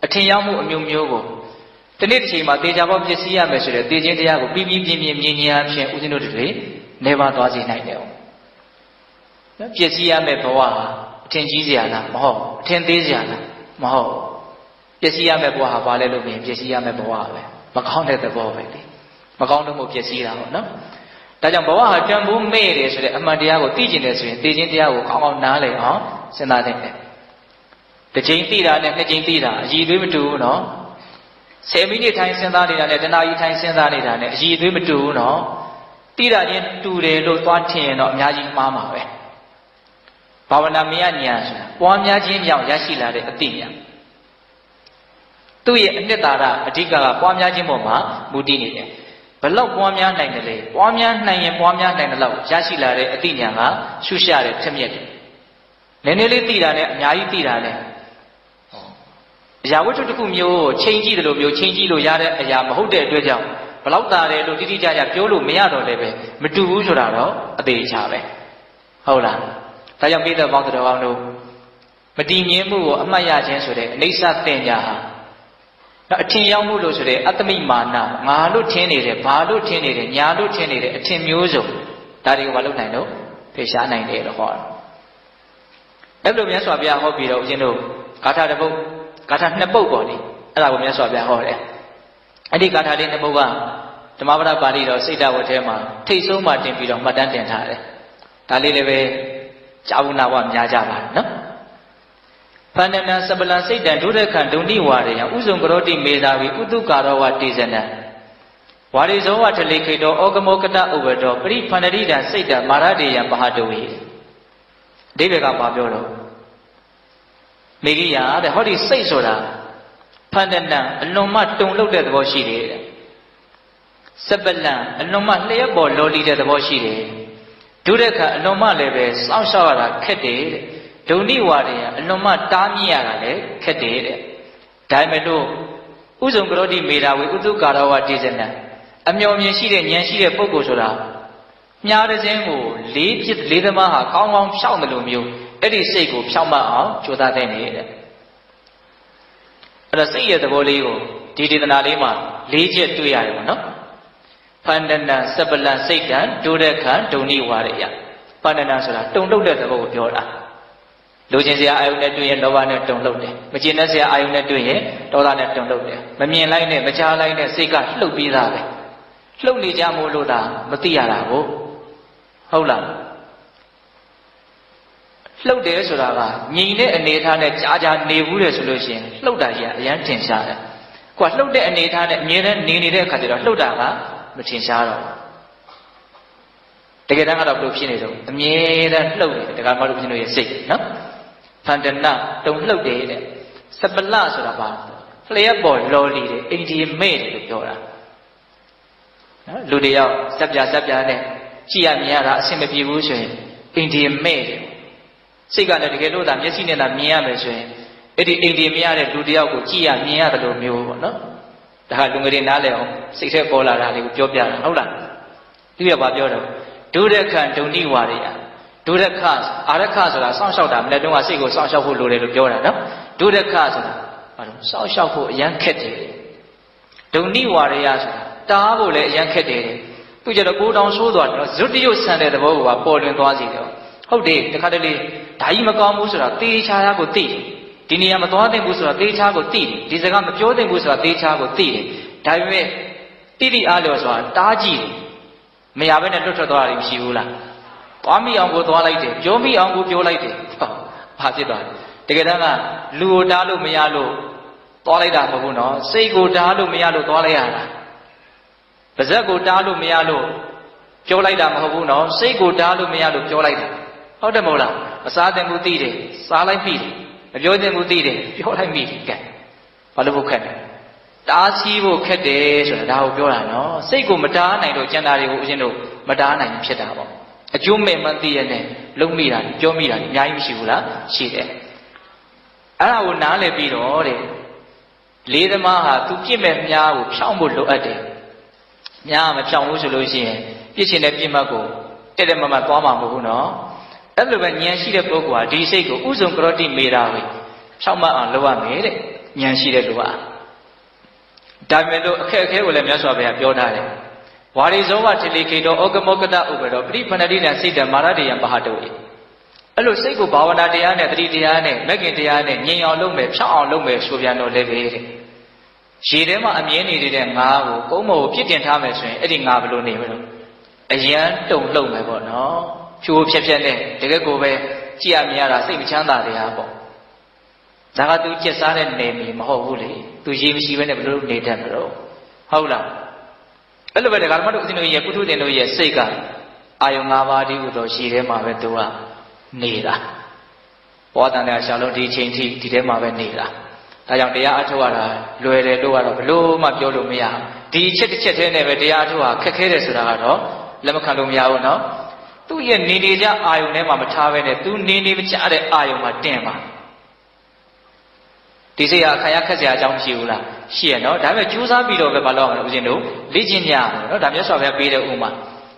အထင်ရောက်မှုအမျိုးမျိုးကိုဒီနေ့တစ်ချိန်မှာတေချာပေါပစ္စည်းရမယ်ဆိုတဲ့တေခြင်းတရားကိုပြီးပြီးပြင်းပြင်းမြင်ညာဖြင့်ဦးဇင်းတို့တွေနေပါသွားစေနိုင်တယ်။ နော်ပစ္စည်းရမယ်ဘဝဟာအထင်ကြီးစရာလားမဟုတ်အထင်သေးစရာလားမဟုတ်ပစ္စည်းရမယ်ဘဝဟာဘာလဲလို့မြင်ပစ္စည်းရမယ်ဘဝပဲမကောင်းတဲ့သဘောပဲလေမကောင်းတော့မို့ပစ္စည်းတာပေါ့နော်ဒါကြောင့်ဘဝဟာတန်ဖိုးမဲ့တယ်ဆိုတဲ့အမှန်တရားကိုသိကျင်တယ်ဆိုရင်သိခြင်းတရားကိုကောင်းကောင်းနားလည်အောင်စဉ်းစားသင့်တယ်တစ်ချိန်သိတာနဲ့နှစ်ချိန်သိတာအည်သွေးမတူဘူးနော်10မိနစ်ထိုင်စဉ်းစားနေတာနဲ့တနာရီထိုင်စဉ်းစားနေတာနဲ့အည်သွေးမတူဘူးနော်သိတာချင်းတူတယ်လို့သွားထင်ရင်တော့အများကြီးမှားမှာပဲ ဘာဝနာမယဉာဏ်ဆိုတာပွားများခြင်းကြောင့်ရရှိလာတဲ့အသိဉာဏ်သူ့ရဲ့အနှစ်သာရအဓိကကပွားများခြင်းပေါ်မှာမူတည်နေတယ်ဘလောက်ပွားများနိုင်တယ်လေပွားများနိုင်ရင်ပွားများနိုင်တယ်လို့ရရှိလာတဲ့အသိဉာဏ်ကရှုရှာတယ်ဖြစ်မြက်တယ်နည်းနည်းလေးသိတာနဲ့အများကြီးသိတာနဲ့အရာဝတ္ထုတစ်ခုမျိုးကိုချိန်ကြည့်တယ်လို့မျိုးချိန်ကြည့်လို့ရတဲ့အရာမဟုတ်တဲ့အတွက်ကြောင့်ဘလောက်တာတယ်လို့တိတိကျကျပြောလို့မရတော့လည်းပဲမတူဘူးဆိုတာတော့အသေးချာပဲဟုတ်လား ဒါကြောင့်ပြည်သက်ပေါင်းတော်ကောင်းတို့မတည်မြဲမှုကိုအမှတ်ရခြင်းဆိုတဲ့အိဋ္ဌသင်ညာဟာအထင်ရောက်မှုလို့ဆိုတဲ့အတ္တမိမာနငါလို့ထင်နေတယ်ဘာလို့ထင်နေတယ်ညာလို့ထင်နေတယ်အထင်မျိုးစုံဒါတွေကိုမလုပ်နိုင်တော့ဖေရှားနိုင်တယ်လို့ဟောတယ်အဲ့လိုမြတ်စွာဘုရားဟောပြီးတော့ဦးဇင်းတို့ဂါထာတစ်ပုဒ်ဂါထာနှစ်ပုဒ်ပေါ့လေအဲ့ဒါကိုမြတ်စွာဘုရားဟောတယ်အဲ့ဒီဂါထာလေးနှစ်ပုဒ်ကဓမ္မပဒပါဠိတော်စိတ်တဝတ်ထဲမှာထိတ်ဆုံးမှတင်ပြီးတော့မှတ်တမ်းတင်ထားတယ်ဒါလေးလည်းပဲ ကြာဝနာဝများကြပါနော်ဖန္နနစပလစိတ်တံဒုရခံဒုန်တိဝါရေယဥဇုံကရောတိမေသာဝိဥတုကာရောဝတေဇနံဝါရိဇောဝထလိခိတောဩကမောကတဥပဒောပရိဖန္နရိတံစိတ်တံမာရတေယံပဟတဝေအဓိပ္ပာယ်ကဘာပြောတော့မေဂိယတဲ့ဟောဒီစိတ်ဆိုတာဖန္ဒနံအလွန်မှတုံလှုပ်တဲ့သဘောရှိတယ်တဲ့စပလံအလွန်မှလျှက်ပေါ်လောလီတဲ့သဘောရှိတယ် ဒုရခအလွန်မှလည်းပဲစောင့်ရှောက်ရတာခက်တယ်တဲ့ဒုန်ိဝါရေအလွန်မှတားမြစ်ရတာလည်းခက်တယ်တဲ့ဒါပေမဲ့လို့ဥဇုံကရောတိမေတာဝေဥတုကာရဝတိဇနံအမျော်မြင်ရှိတဲ့ဉာဏ်ရှိတဲ့ပုဂ္ဂိုလ်ဆိုတာမြားတဲ့ခြင်းကိုလေးဖြစ်လေးသမားဟာကောင်းကောင်းဖြောင်းတယ်လို့မျိုးအဲ့ဒီစိတ်ကိုဖြောင်းမအောင်ကြိုးစားတဲ့နေတဲ့အဲ့တော့စိတ်ရဲ့သဘောလေးကိုဒီဒေသနာလေးမှာလေးချက်တွေ့ရတယ်ပေါ့နော် ဖန္ဒနာစပလံစိတ်တံဒုရခဒုံနိဝါရယဖန္ဒနာဆိုတာတုံတုတ်တဲ့သဘောကိုပြောတာလူချင်းစရာအာယုနဲ့တွေ့ရင်လောဘနဲ့တုံလှုပ်တယ်မကျင်တဲ့စရာအာယုနဲ့တွေ့ရင်ဒေါသနဲ့တုံလှုပ်တယ်မမြင်လိုက်နဲ့မကြားလိုက်နဲ့စိတ်ကလှုပ်ပြီးသားပဲလှုပ်နေကြမို့လို့ဒါမသိရတာကိုဟုတ်လားလှုပ်တယ်ဆိုတာကငြိမ်တဲ့အနေထားနဲ့ကြာကြာနေဘူးတယ်ဆိုလို့ရှိရင်လှုပ်တာကြီးကအရန်ထင်ရှားတယ်။ကိုကလှုပ်တဲ့အနေထားနဲ့အမြဲတမ်းနေနေတဲ့အခါကျတော့လှုပ်တာက မထင်ရှားတော့ဘူး။တကယ်တမ်းကတော့ဘယ်လိုဖြစ်နေတော့အမြဲတမ်းလှုပ်နေတယ်တက္ကမတို့ဖြစ်လို့ရစိတ်နော်။ဖန္တနာတုံလှုပ်တယ်တဲ့။စပလဆိုတာပါလျက်ပေါ်လော်လီတယ်အိန္ဒိယမဲ့တယ်လို့ပြောတာ။နော်လူတယောက်စက်ပြစက်ပြနဲ့ကြည့်ရမြင်ရတာအဆင်မပြေဘူးဆိုရင်အိန္ဒိယမဲ့တယ်စိတ်ကလည်းတကယ်လို့သာမျက်စိနဲ့သာမြင်ရမယ်ဆိုရင်အဲ့ဒီအိမ်ဒီမရတဲ့လူတယောက်ကိုကြည့်ရမြင်ရတယ်လို့မျိုးပေါ့နော် ဒါဟာလူငယ်တွေနားလည်အောင်စိတ်ထဲပေါ်လာတာလေးကိုပြောပြတာဟုတ်လားသူကဘာပြောတော့ဒုရခဒုန်ိဝါရိယဒုရခအာရခဆိုတာစောင့်ရှောက်တာမနေ့တုန်းကစိတ်ကိုစောင့်ရှောက်ဖို့လိုတယ်လို့ပြောတာနော်ဒုရခဆိုတာဘာလို့စောင့်ရှောက်ဖို့အရန်ခက်တယ်ဒုန်ိဝါရိယဆိုတာတားဖို့လည်းအရန်ခက်တယ်သူကြတော့ကိုတောင်ဆိုးသွားတယ်နော်ဇွတ်တရုတ်ဆန်တဲ့သဘောကပေါ်လွင်သွားစီတယ်ဟုတ်တယ်တခါတလေဒါကြီးမကောင်းဘူးဆိုတာတေးချာကိုသိတယ် ဒီနေရာမသွားသင့်ဘူးဆိုတာတေးချာကိုသိတယ်ဒီစကားမပြောသင့်ဘူးဆိုတာတေးချာကိုသိတယ်ဒါပေမဲ့တိတိအားလျော်ဆိုတာတားကြည့်တယ်မရဘဲနဲ့လွတ်ထွက်သွားတာမရှိဘူးလားသွားမိအောင်ကိုသွားလိုက်တယ်ပြောမိအောင်ကိုပြောလိုက်တယ်ဟောဘာဖြစ်သွားလဲတကယ်တမ်းကလူကိုတားလို့မရလို့သွားလိုက်တာမဟုတ်ဘူးနော်စိတ်ကိုတားလို့မရလို့သွားလိုက်ရတာပါဇက်ကိုတားလို့မရလို့ပြောလိုက်တာမဟုတ်ဘူးနော်စိတ်ကိုတားလို့မရလို့ပြောလိုက်တာဟုတ်တယ်မဟုတ်လားမစားတဲ့မှုသိတယ်စားလိုက်ပြီ မပြောတဲ့မှုသိတယ်ပြောလိုက်ပြီကဲဘာလို့ဖို့ခက်လဲတားဆီးဖို့ခက်တယ်ဆိုတာဒါကိုပြောတာနော်စိတ်ကိုမတားနိုင်တော့ကျန်တာတွေကိုဦးဇင်းတို့မတားနိုင်ဖြစ်တာပေါ့အကျိုးမဲ့မှသိရတဲ့လုံးမိတာပြောမိတာအများကြီးမရှိဘူးလားရှိတယ်အဲ့ဒါကိုနားလည်ပြီးတော့တဲ့လေးသမားဟာသူပြစ်မဲ့မြားကိုဖြောင်းဖို့လိုအပ်တယ်မြားမဖြောင်းဘူးဆိုလို့ရှိရင်ပြစ်ချင်တဲ့ပြစ်မှတ်ကိုတက်တက်မမသွားမှာမဟုတ်ဘူးနော် အဲ့လိုပဲဉာဏ်ရှိတဲ့ပုဂ္ဂိုလ်ဟာဒီစိတ်ကိုဥဇုံကရောတိမေတာပဲဖြောင်းမအောင်လုပ်ရမယ်တဲ့ဉာဏ်ရှိတဲ့လူဟာဒါပေမဲ့လို့အခက်အခဲကိုလည်းမြတ်စွာဘုရားပြောထားတယ်ဝါရိဇောဝထေလိခေတောဩကမောကတဥပရောပရိပဏတိနံစိတ်တမာရတေယံပဟတုေအဲ့လိုစိတ်ကိုဘာဝနာတရားနဲ့တတိတရားနဲ့မဂ္ဂင်တရားနဲ့ငြိမ်အောင်လုပ်မယ်ဖြောင်းအောင်လုပ်မယ်ဆိုပြန်တော့လည်းပဲတဲ့ရေထဲမှာအမြဲနေတဲ့ငါးကိုကုန်းမောကိုပြစ်တင်ထားမယ်ဆိုရင်အဲ့ဒီငါဘယ်လိုနေမလို့အယံတုံလှုပ်မယ်ပေါ့နော် ဖြိုးဖြက်ဖြက်နဲ့တကယ်ကိုပဲကြည့်ရမြင်ရတာစိတ်မချမ်းသာတရားပေါ့ဒါကသူကျက်စားတဲ့နေမီမဟုတ်ဘူးလေသူရေမရှိဘဲနဲ့ဘယ်လိုနေတတ်မလို့ဟုတ်လားအဲ့လိုပဲဒကာမတို့အစဉ်တို့ရဲ့ကုထုတင်တို့ရဲ့စိတ်ကအာယုံ၅ပါးဒီဥသောရှိထဲမှာပဲသူကနေတာဘောတန်တဲ့ရှာလုံးဒီချိန်ထိဒီထဲမှာပဲနေတာဒါကြောင့်တရားအထုတ်ရတာလွယ်တယ်လို့ကတော့ဘလို့မှပြောလို့မရဒီအချက်တစ်ချက်တည်းနဲ့ပဲတရားအထုတ်ဟာခက်ခဲတယ်ဆိုတာကတော့လက်မခံလို့မရဘူးเนาะ သူ့ရဲ့နေနေကြအာယုံထဲမှာမထားဘဲနဲ့သူနေနေမကြတဲ့အာယုံမှာတင်ပါဒီစိတ်ဟာခံရခက်စရာအကြောင်းမရှိဘူးလားရှိရနော်ဒါပေမဲ့ကြိုးစားပြီးတော့ပဲမလုပ်အောင်လို့ဦးဇင်းတို့လေ့ကျင့်ကြရမယ်နော်ဒါမြတ်စွာဘုရားပေးတဲ့ဥမာ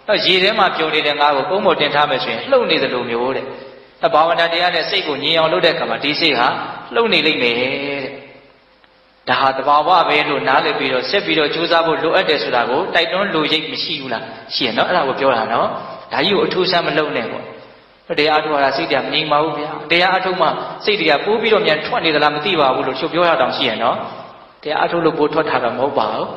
တော့ရေထဲမှာပြုံနေတဲ့ငါးကိုကုန်းပေါ်တင်ထားမယ်ဆိုရင်လှုပ်နေသလိုမျိုးတဲ့။ဘာဝနာတရားနဲ့စိတ်ကိုညင်အောင်လုပ်တဲ့အခါမှာဒီစိတ်ဟာလှုပ်နေလိမ့်မယ်တဲ့။ဒါဟာတဘာဝပဲလို့နားလည်ပြီးတော့ဆက်ပြီးတော့ကြိုးစားဖို့လိုအပ်တယ်ဆိုတာကိုတိုက်တွန်းလိုရိပ်မရှိဘူးလား။ရှိရနော်အဲ့ဒါကိုပြောတာနော်။ ဒါကြီးကိုအထူးဆန်းမလုပ်နဲ့ပေါ့။တရားအထုတ်တာစိတ်တရားမငြိမ်ပါဘူးဗျာ။တရားအထုတ်မှစိတ်တရားပိုးပြီးတော့မြန်ထွက်နေသလားမသိပါဘူးလို့ချုပ်ပြောရတောင်ရှိရနော်။တရားအထုတ်လို့ပိုးထွက်တာတော့မဟုတ်ပါဘူး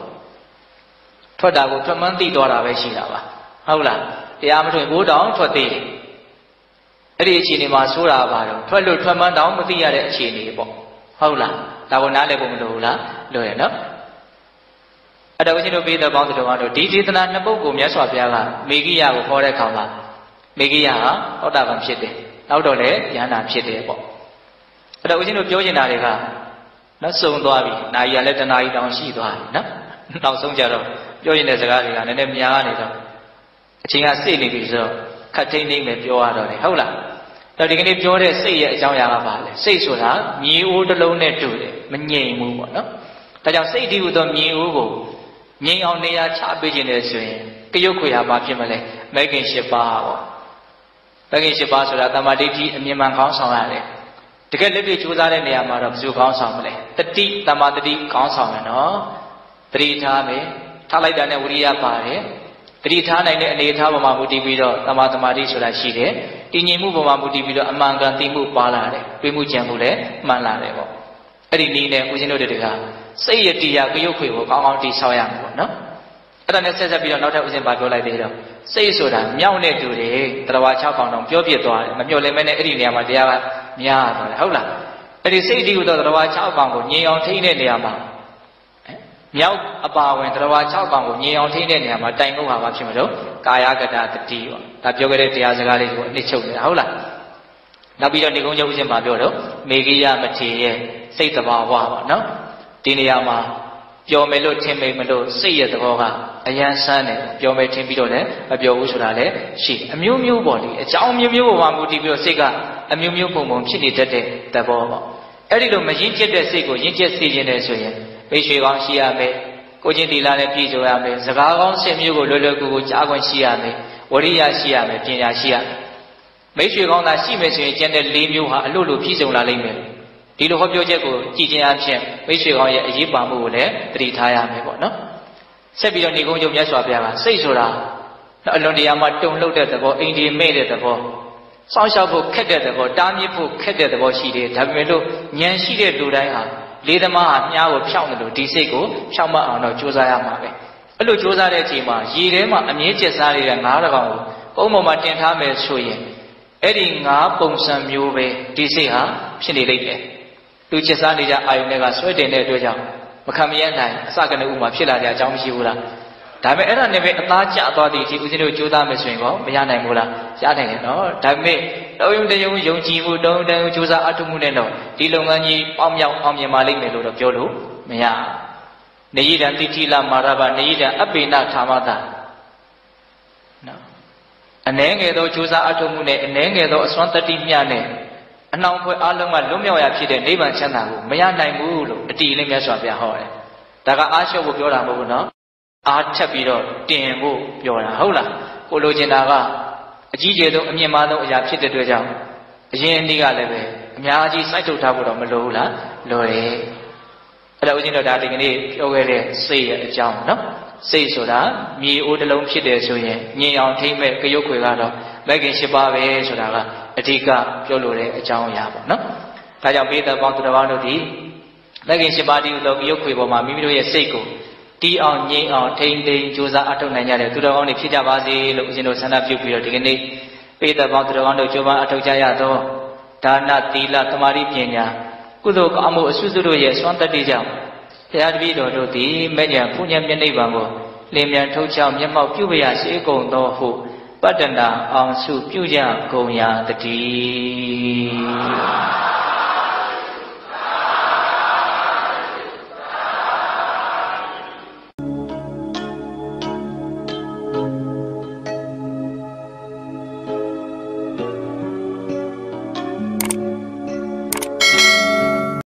။ထွက်တာကိုထွက်မှန်းသိတော့တာပဲရှိတာပါ။ဟုတ်လား။တရားမထွက်ဘိုးတောင်ထွက်သေးတယ်။အဲ့ဒီအခြေအနေမှာဆိုတာပါတော့ထွက်လို့ထွက်မှန်းတောင်မသိရတဲ့အခြေအနေပေါ့။ဟုတ်လား။ဒါကိုနားလည်ဖို့မလိုဘူးလား။လိုရနော်။ အဲ့တော့ဦးဇင်းတို့ပြည်တော်ပေါင်းတော်ကတော့ဒီဒေသနာနှစ်ပုဒ်ကိုမြတ်စွာဘုရားကမေဂိယကိုဟောတဲ့အခါမှာမေဂိယဟာသောတာပန်ဖြစ်တယ်။နောက်တော့လည်းဉာဏ်နာဖြစ်တယ်ပေါ့။အဲ့တော့ဦးဇင်းတို့ပြောချင်တာတွေကနော်စုံသွားပြီ။နာယီကလည်းတနာယီတောင်ရှိသွားပြီနော်။နောက်ဆုံးကြတော့ပြောရင်တဲ့စကားတွေကနည်းနည်းများနေတော့အချိန်ကစိတ်နေပြီဆိုတော့ခတ်ထိန်ထိန်ပဲပြောရတော့တယ်ဟုတ်လား။တော့ဒီကနေ့ပြောတဲ့စိတ်ရဲ့အကြောင်းအရာကဘာလဲ။စိတ်ဆိုတာမြေအိုးတစ်လုံးနဲ့တူတယ်မငြိမ်ဘူးပေါ့နော်။ဒါကြောင့်စိတ်ဒီဟုသောမြေအိုးကို ငြိမ်အောင်နေရာချပေးခြင်းလေဆိုရင်ကရုတ်ခွေဟာဘာဖြစ်မလဲ။မဲခင်၈ပါးပေါ့။မဲခင်၈ပါးဆိုတာတမာဒိဋ္ဌိအမြင်မှန်ကောင်းဆောင်ရတယ်။တကယ်လက်တွေ့ကြိုးစားတဲ့နေရာမှာတော့ဘယ်သူကောင်းဆောင်မလဲ။တတိတမာတတိကောင်းဆောင်မယ်နော်။တတိထားမယ်။ထားလိုက်တာနဲ့ဝိရိယပါတယ်။တတိထားနိုင်တဲ့အနေအထားပေါ်မှာမူတည်ပြီးတော့တမာတမာတိဆိုတာရှိတယ်။တည်ငြိမ်မှုပေါ်မှာမူတည်ပြီးတော့အမှန်ကန်သိမှုပါလာတယ်။တွေးမှုကြံမှုလည်းမှန်လာတယ်ပေါ့။အဲ့ဒီနည်းနဲ့ဦးဇင်းတို့တွေက စိတ်ရတရားကရုပ်ခွေကိုကောင်းကောင်းတိဆောက်ရမှာပေါ့နော်။အဲ့ဒါနဲ့ဆက်ဆက်ပြီးတော့နောက်ထပ်ဦးဇင်းပါပြောလိုက်သေးတော့စိတ်ဆိုတာမြောက်နဲ့တူတယ်တရား6កောင်တောင်ပြောပြသွားတယ်မမျောလည်းမဲနဲ့အဲ့ဒီနေရာမှာတရားကများသွားတယ်ဟုတ်လားအဲ့ဒီစိတ်ဒီဟုသောတရား6កောင်ကိုငြိမ်အောင်ထိန်းတဲ့နေရာမှာမြောက်အပါဝင်တရား6កောင်ကိုငြိမ်အောင်ထိန်းတဲ့နေရာမှာတိုင်ကုတ်ဟာဘာဖြစ်မလို့ကာယကတတတိပေါ့ဒါပြောခဲ့တဲ့တရားစကားလေးကိုအနစ်ချုပ်နေတာဟုတ်လားနောက်ပြီးတော့နေကုန်းချုပ်ဦးဇင်းပါပြောတော့မေဂိယမထေရဲ့စိတ်တဘာဝပါနော် ဒီနေရာမှာပျော်မယ်လို့ထင်မိမလို့စိတ်ရဲ့သဘောကအယံဆန်းတယ်ပျော်မယ်ထင်ပြီးတော့လည်းမပျော်ဘူးဆိုတာလည်းရှိအမျိုးမျိုးပေါ့လေအကြောင်းမျိုးမျိုးပေါ်မှာမူတည်ပြီးတော့စိတ်ကအမျိုးမျိုးပုံပုံဖြစ်နေတတ်တဲ့သဘောပေါ့အဲ့ဒီလိုမရင်ကျက်တဲ့စိတ်ကိုရင်ကျက်စေခြင်းနဲ့ဆိုရင်မိတ်ဆွေကောင်းရှိရမယ်ကိုချင်းတီလာနဲ့ပြည့်စုံရမယ်စကားကောင်းဆင်မျိုးကိုလွယ်လွယ်ကူကူကြားခွင့်ရှိရမယ်ဝရိယရှိရမယ်ပညာရှိရမယ်မိတ်ဆွေကောင်းသာရှိမယ်ဆိုရင်ကျန်တဲ့၄မျိုးဟာအလို့လို့ပြည့်စုံလာလိမ့်မယ် ဒီလိုဟောပြောချက်ကိုကြည်ခြင်းအဖြစ်မိတ်ဆွေကောင်းရဲ့အရေးပါမှုကိုလည်းသတိထားရမယ်ပေါ့နော်ဆက်ပြီးတော့နေကုန်းကျုံမြတ်စွာဘုရားကစိတ်ဆိုတာအလွန်တရာမှတုံလှုပ်တဲ့သဘောအိန္ဒိမဲ့တဲ့သဘောစောင့်ရှောက်ဖို့ခက်တဲ့သဘောတားမြစ်ဖို့ခက်တဲ့သဘောရှိတယ်ဒါပေမဲ့လို့ဉာဏ်ရှိတဲ့လူတိုင်းဟာလေးသမားဟာမြားကိုဖြောင်းတယ်လို့ဒီစိတ်ကိုဖြောင်းမအောင်တော့ကြိုးစားရမှာပဲအဲ့လိုကြိုးစားတဲ့အချိန်မှာရေထဲမှာအမြဲကျက်စားနေတဲ့ငါးတကောင်ကိုပုံပေါ်မှာတင်ထားမယ်ဆိုရင်အဲ့ဒီငါးပုံစံမျိုးပဲဒီစိတ်ဟာဖြစ်နေလိမ့်မယ် လူကျက်စားနေကြအာယုန်တွေကဆွဲတင်တဲ့အတွက်ကြောင့်မခံမရနိုင်အစကနေဥမှာဖြစ်လာတဲ့အကြောင်းမရှိဘူးလားဒါပေမဲ့အဲ့ဒါနဲ့ပဲအသားကျသွားသည်ဒီဦးဇင်းတို့ကြိုးစားမယ်ဆိုရင်ကောမရနိုင်ဘူးလားရနိုင်တယ်နော်ဒါပေမဲ့တော်ရုံတယုံယုံကြည်မှုတုံးတန်ကြိုးစားအထုမှုနဲ့တော့ဒီလုပ်ငန်းကြီးပေါင်းမြောက်အောင်မြင်ပါလိမ့်မယ်လို့တော့ပြောလို့မရနေယိတံတိတိလမာရဘနေယိတံအပိဏထာမတာနော်အနှဲငယ်သောကြိုးစားအထုမှုနဲ့အနှဲငယ်သောအစွမ်းတတိမြနဲ့ အနှောင်ဖွဲ့အလုံးကလွတ်မြောက်ရဖြစ်တဲ့နိဗ္ဗာန်ချမ်းသာကိုမရနိုင်ဘူးလို့အတီးလေးမြတ်စွာဘုရားဟောတယ်ဒါကအာရှုပ်ကိုပြောတာမဟုတ်ဘူးနော်အားထက်ပြီးတော့တင်ဖို့ပြောတာဟုတ်လားကိုလိုချင်တာကအကြီးကျယ်ဆုံးအမြင့်မားဆုံးအရာဖြစ်တဲ့အတွက်ကြောင့်အရင်အနည်းကလည်းပဲအများကြီးစိုက်ထုတ်ထားဖို့တော့မလိုဘူးလားလိုတယ်အဲ့တော့ဦးဇင်းတို့ဒါဒီကနေ့ပြောခဲ့တဲ့စိတ်ရဲ့အကြောင်းနော်စိတ်ဆိုတာမြေအိုးတစ်လုံးဖြစ်တယ်ဆိုရင်ညင်အောင်ထိမ့်မဲ့ကြုတ်ခွေကတော့မဂ်ခင်၈ပါးပဲဆိုတာက အဓိကပြောလိုတဲ့အကြောင်းအရာပေါ့နော်ဒါကြောင့်ပေသက်ပေါင်းသူတော်ကောင်းတို့ဒီမဂ်ခင်၈ပါးဒီလိုကြုတ်ခွေပေါ်မှာမိမိတို့ရဲ့စိတ်ကိုတီးအောင်ငြိမ်းအောင်ထိမ့်သိမ်းကြိုးစားအထောက်နိုင်ကြတဲ့သူတော်ကောင်းတွေဖြစ်ကြပါစေလို့ဦးဇင်းတို့ဆန္ဒပြုပြီးတော့ဒီကနေ့ပေသက်ပေါင်းသူတော်ကောင်းတို့ကြိုးပမ်းအထောက်ကြရသောဒါနသီလသမာဓိပညာကုသိုလ်ကောင်းမှုအစွစုတို့ရဲ့စွမ်းတတ္တိကြောင့်ဘုရားတပည့်တော်တို့သည်မဲ့ညာပုညံမျက်နှိပ်ပံကိုလင်းမြန်ထုတ်ချောင်းမျက်မှောက်ပြုပရာရှိကုန်သောဟု ပတ္တနာအောင်စုပြုကြကုန်ရာတည်း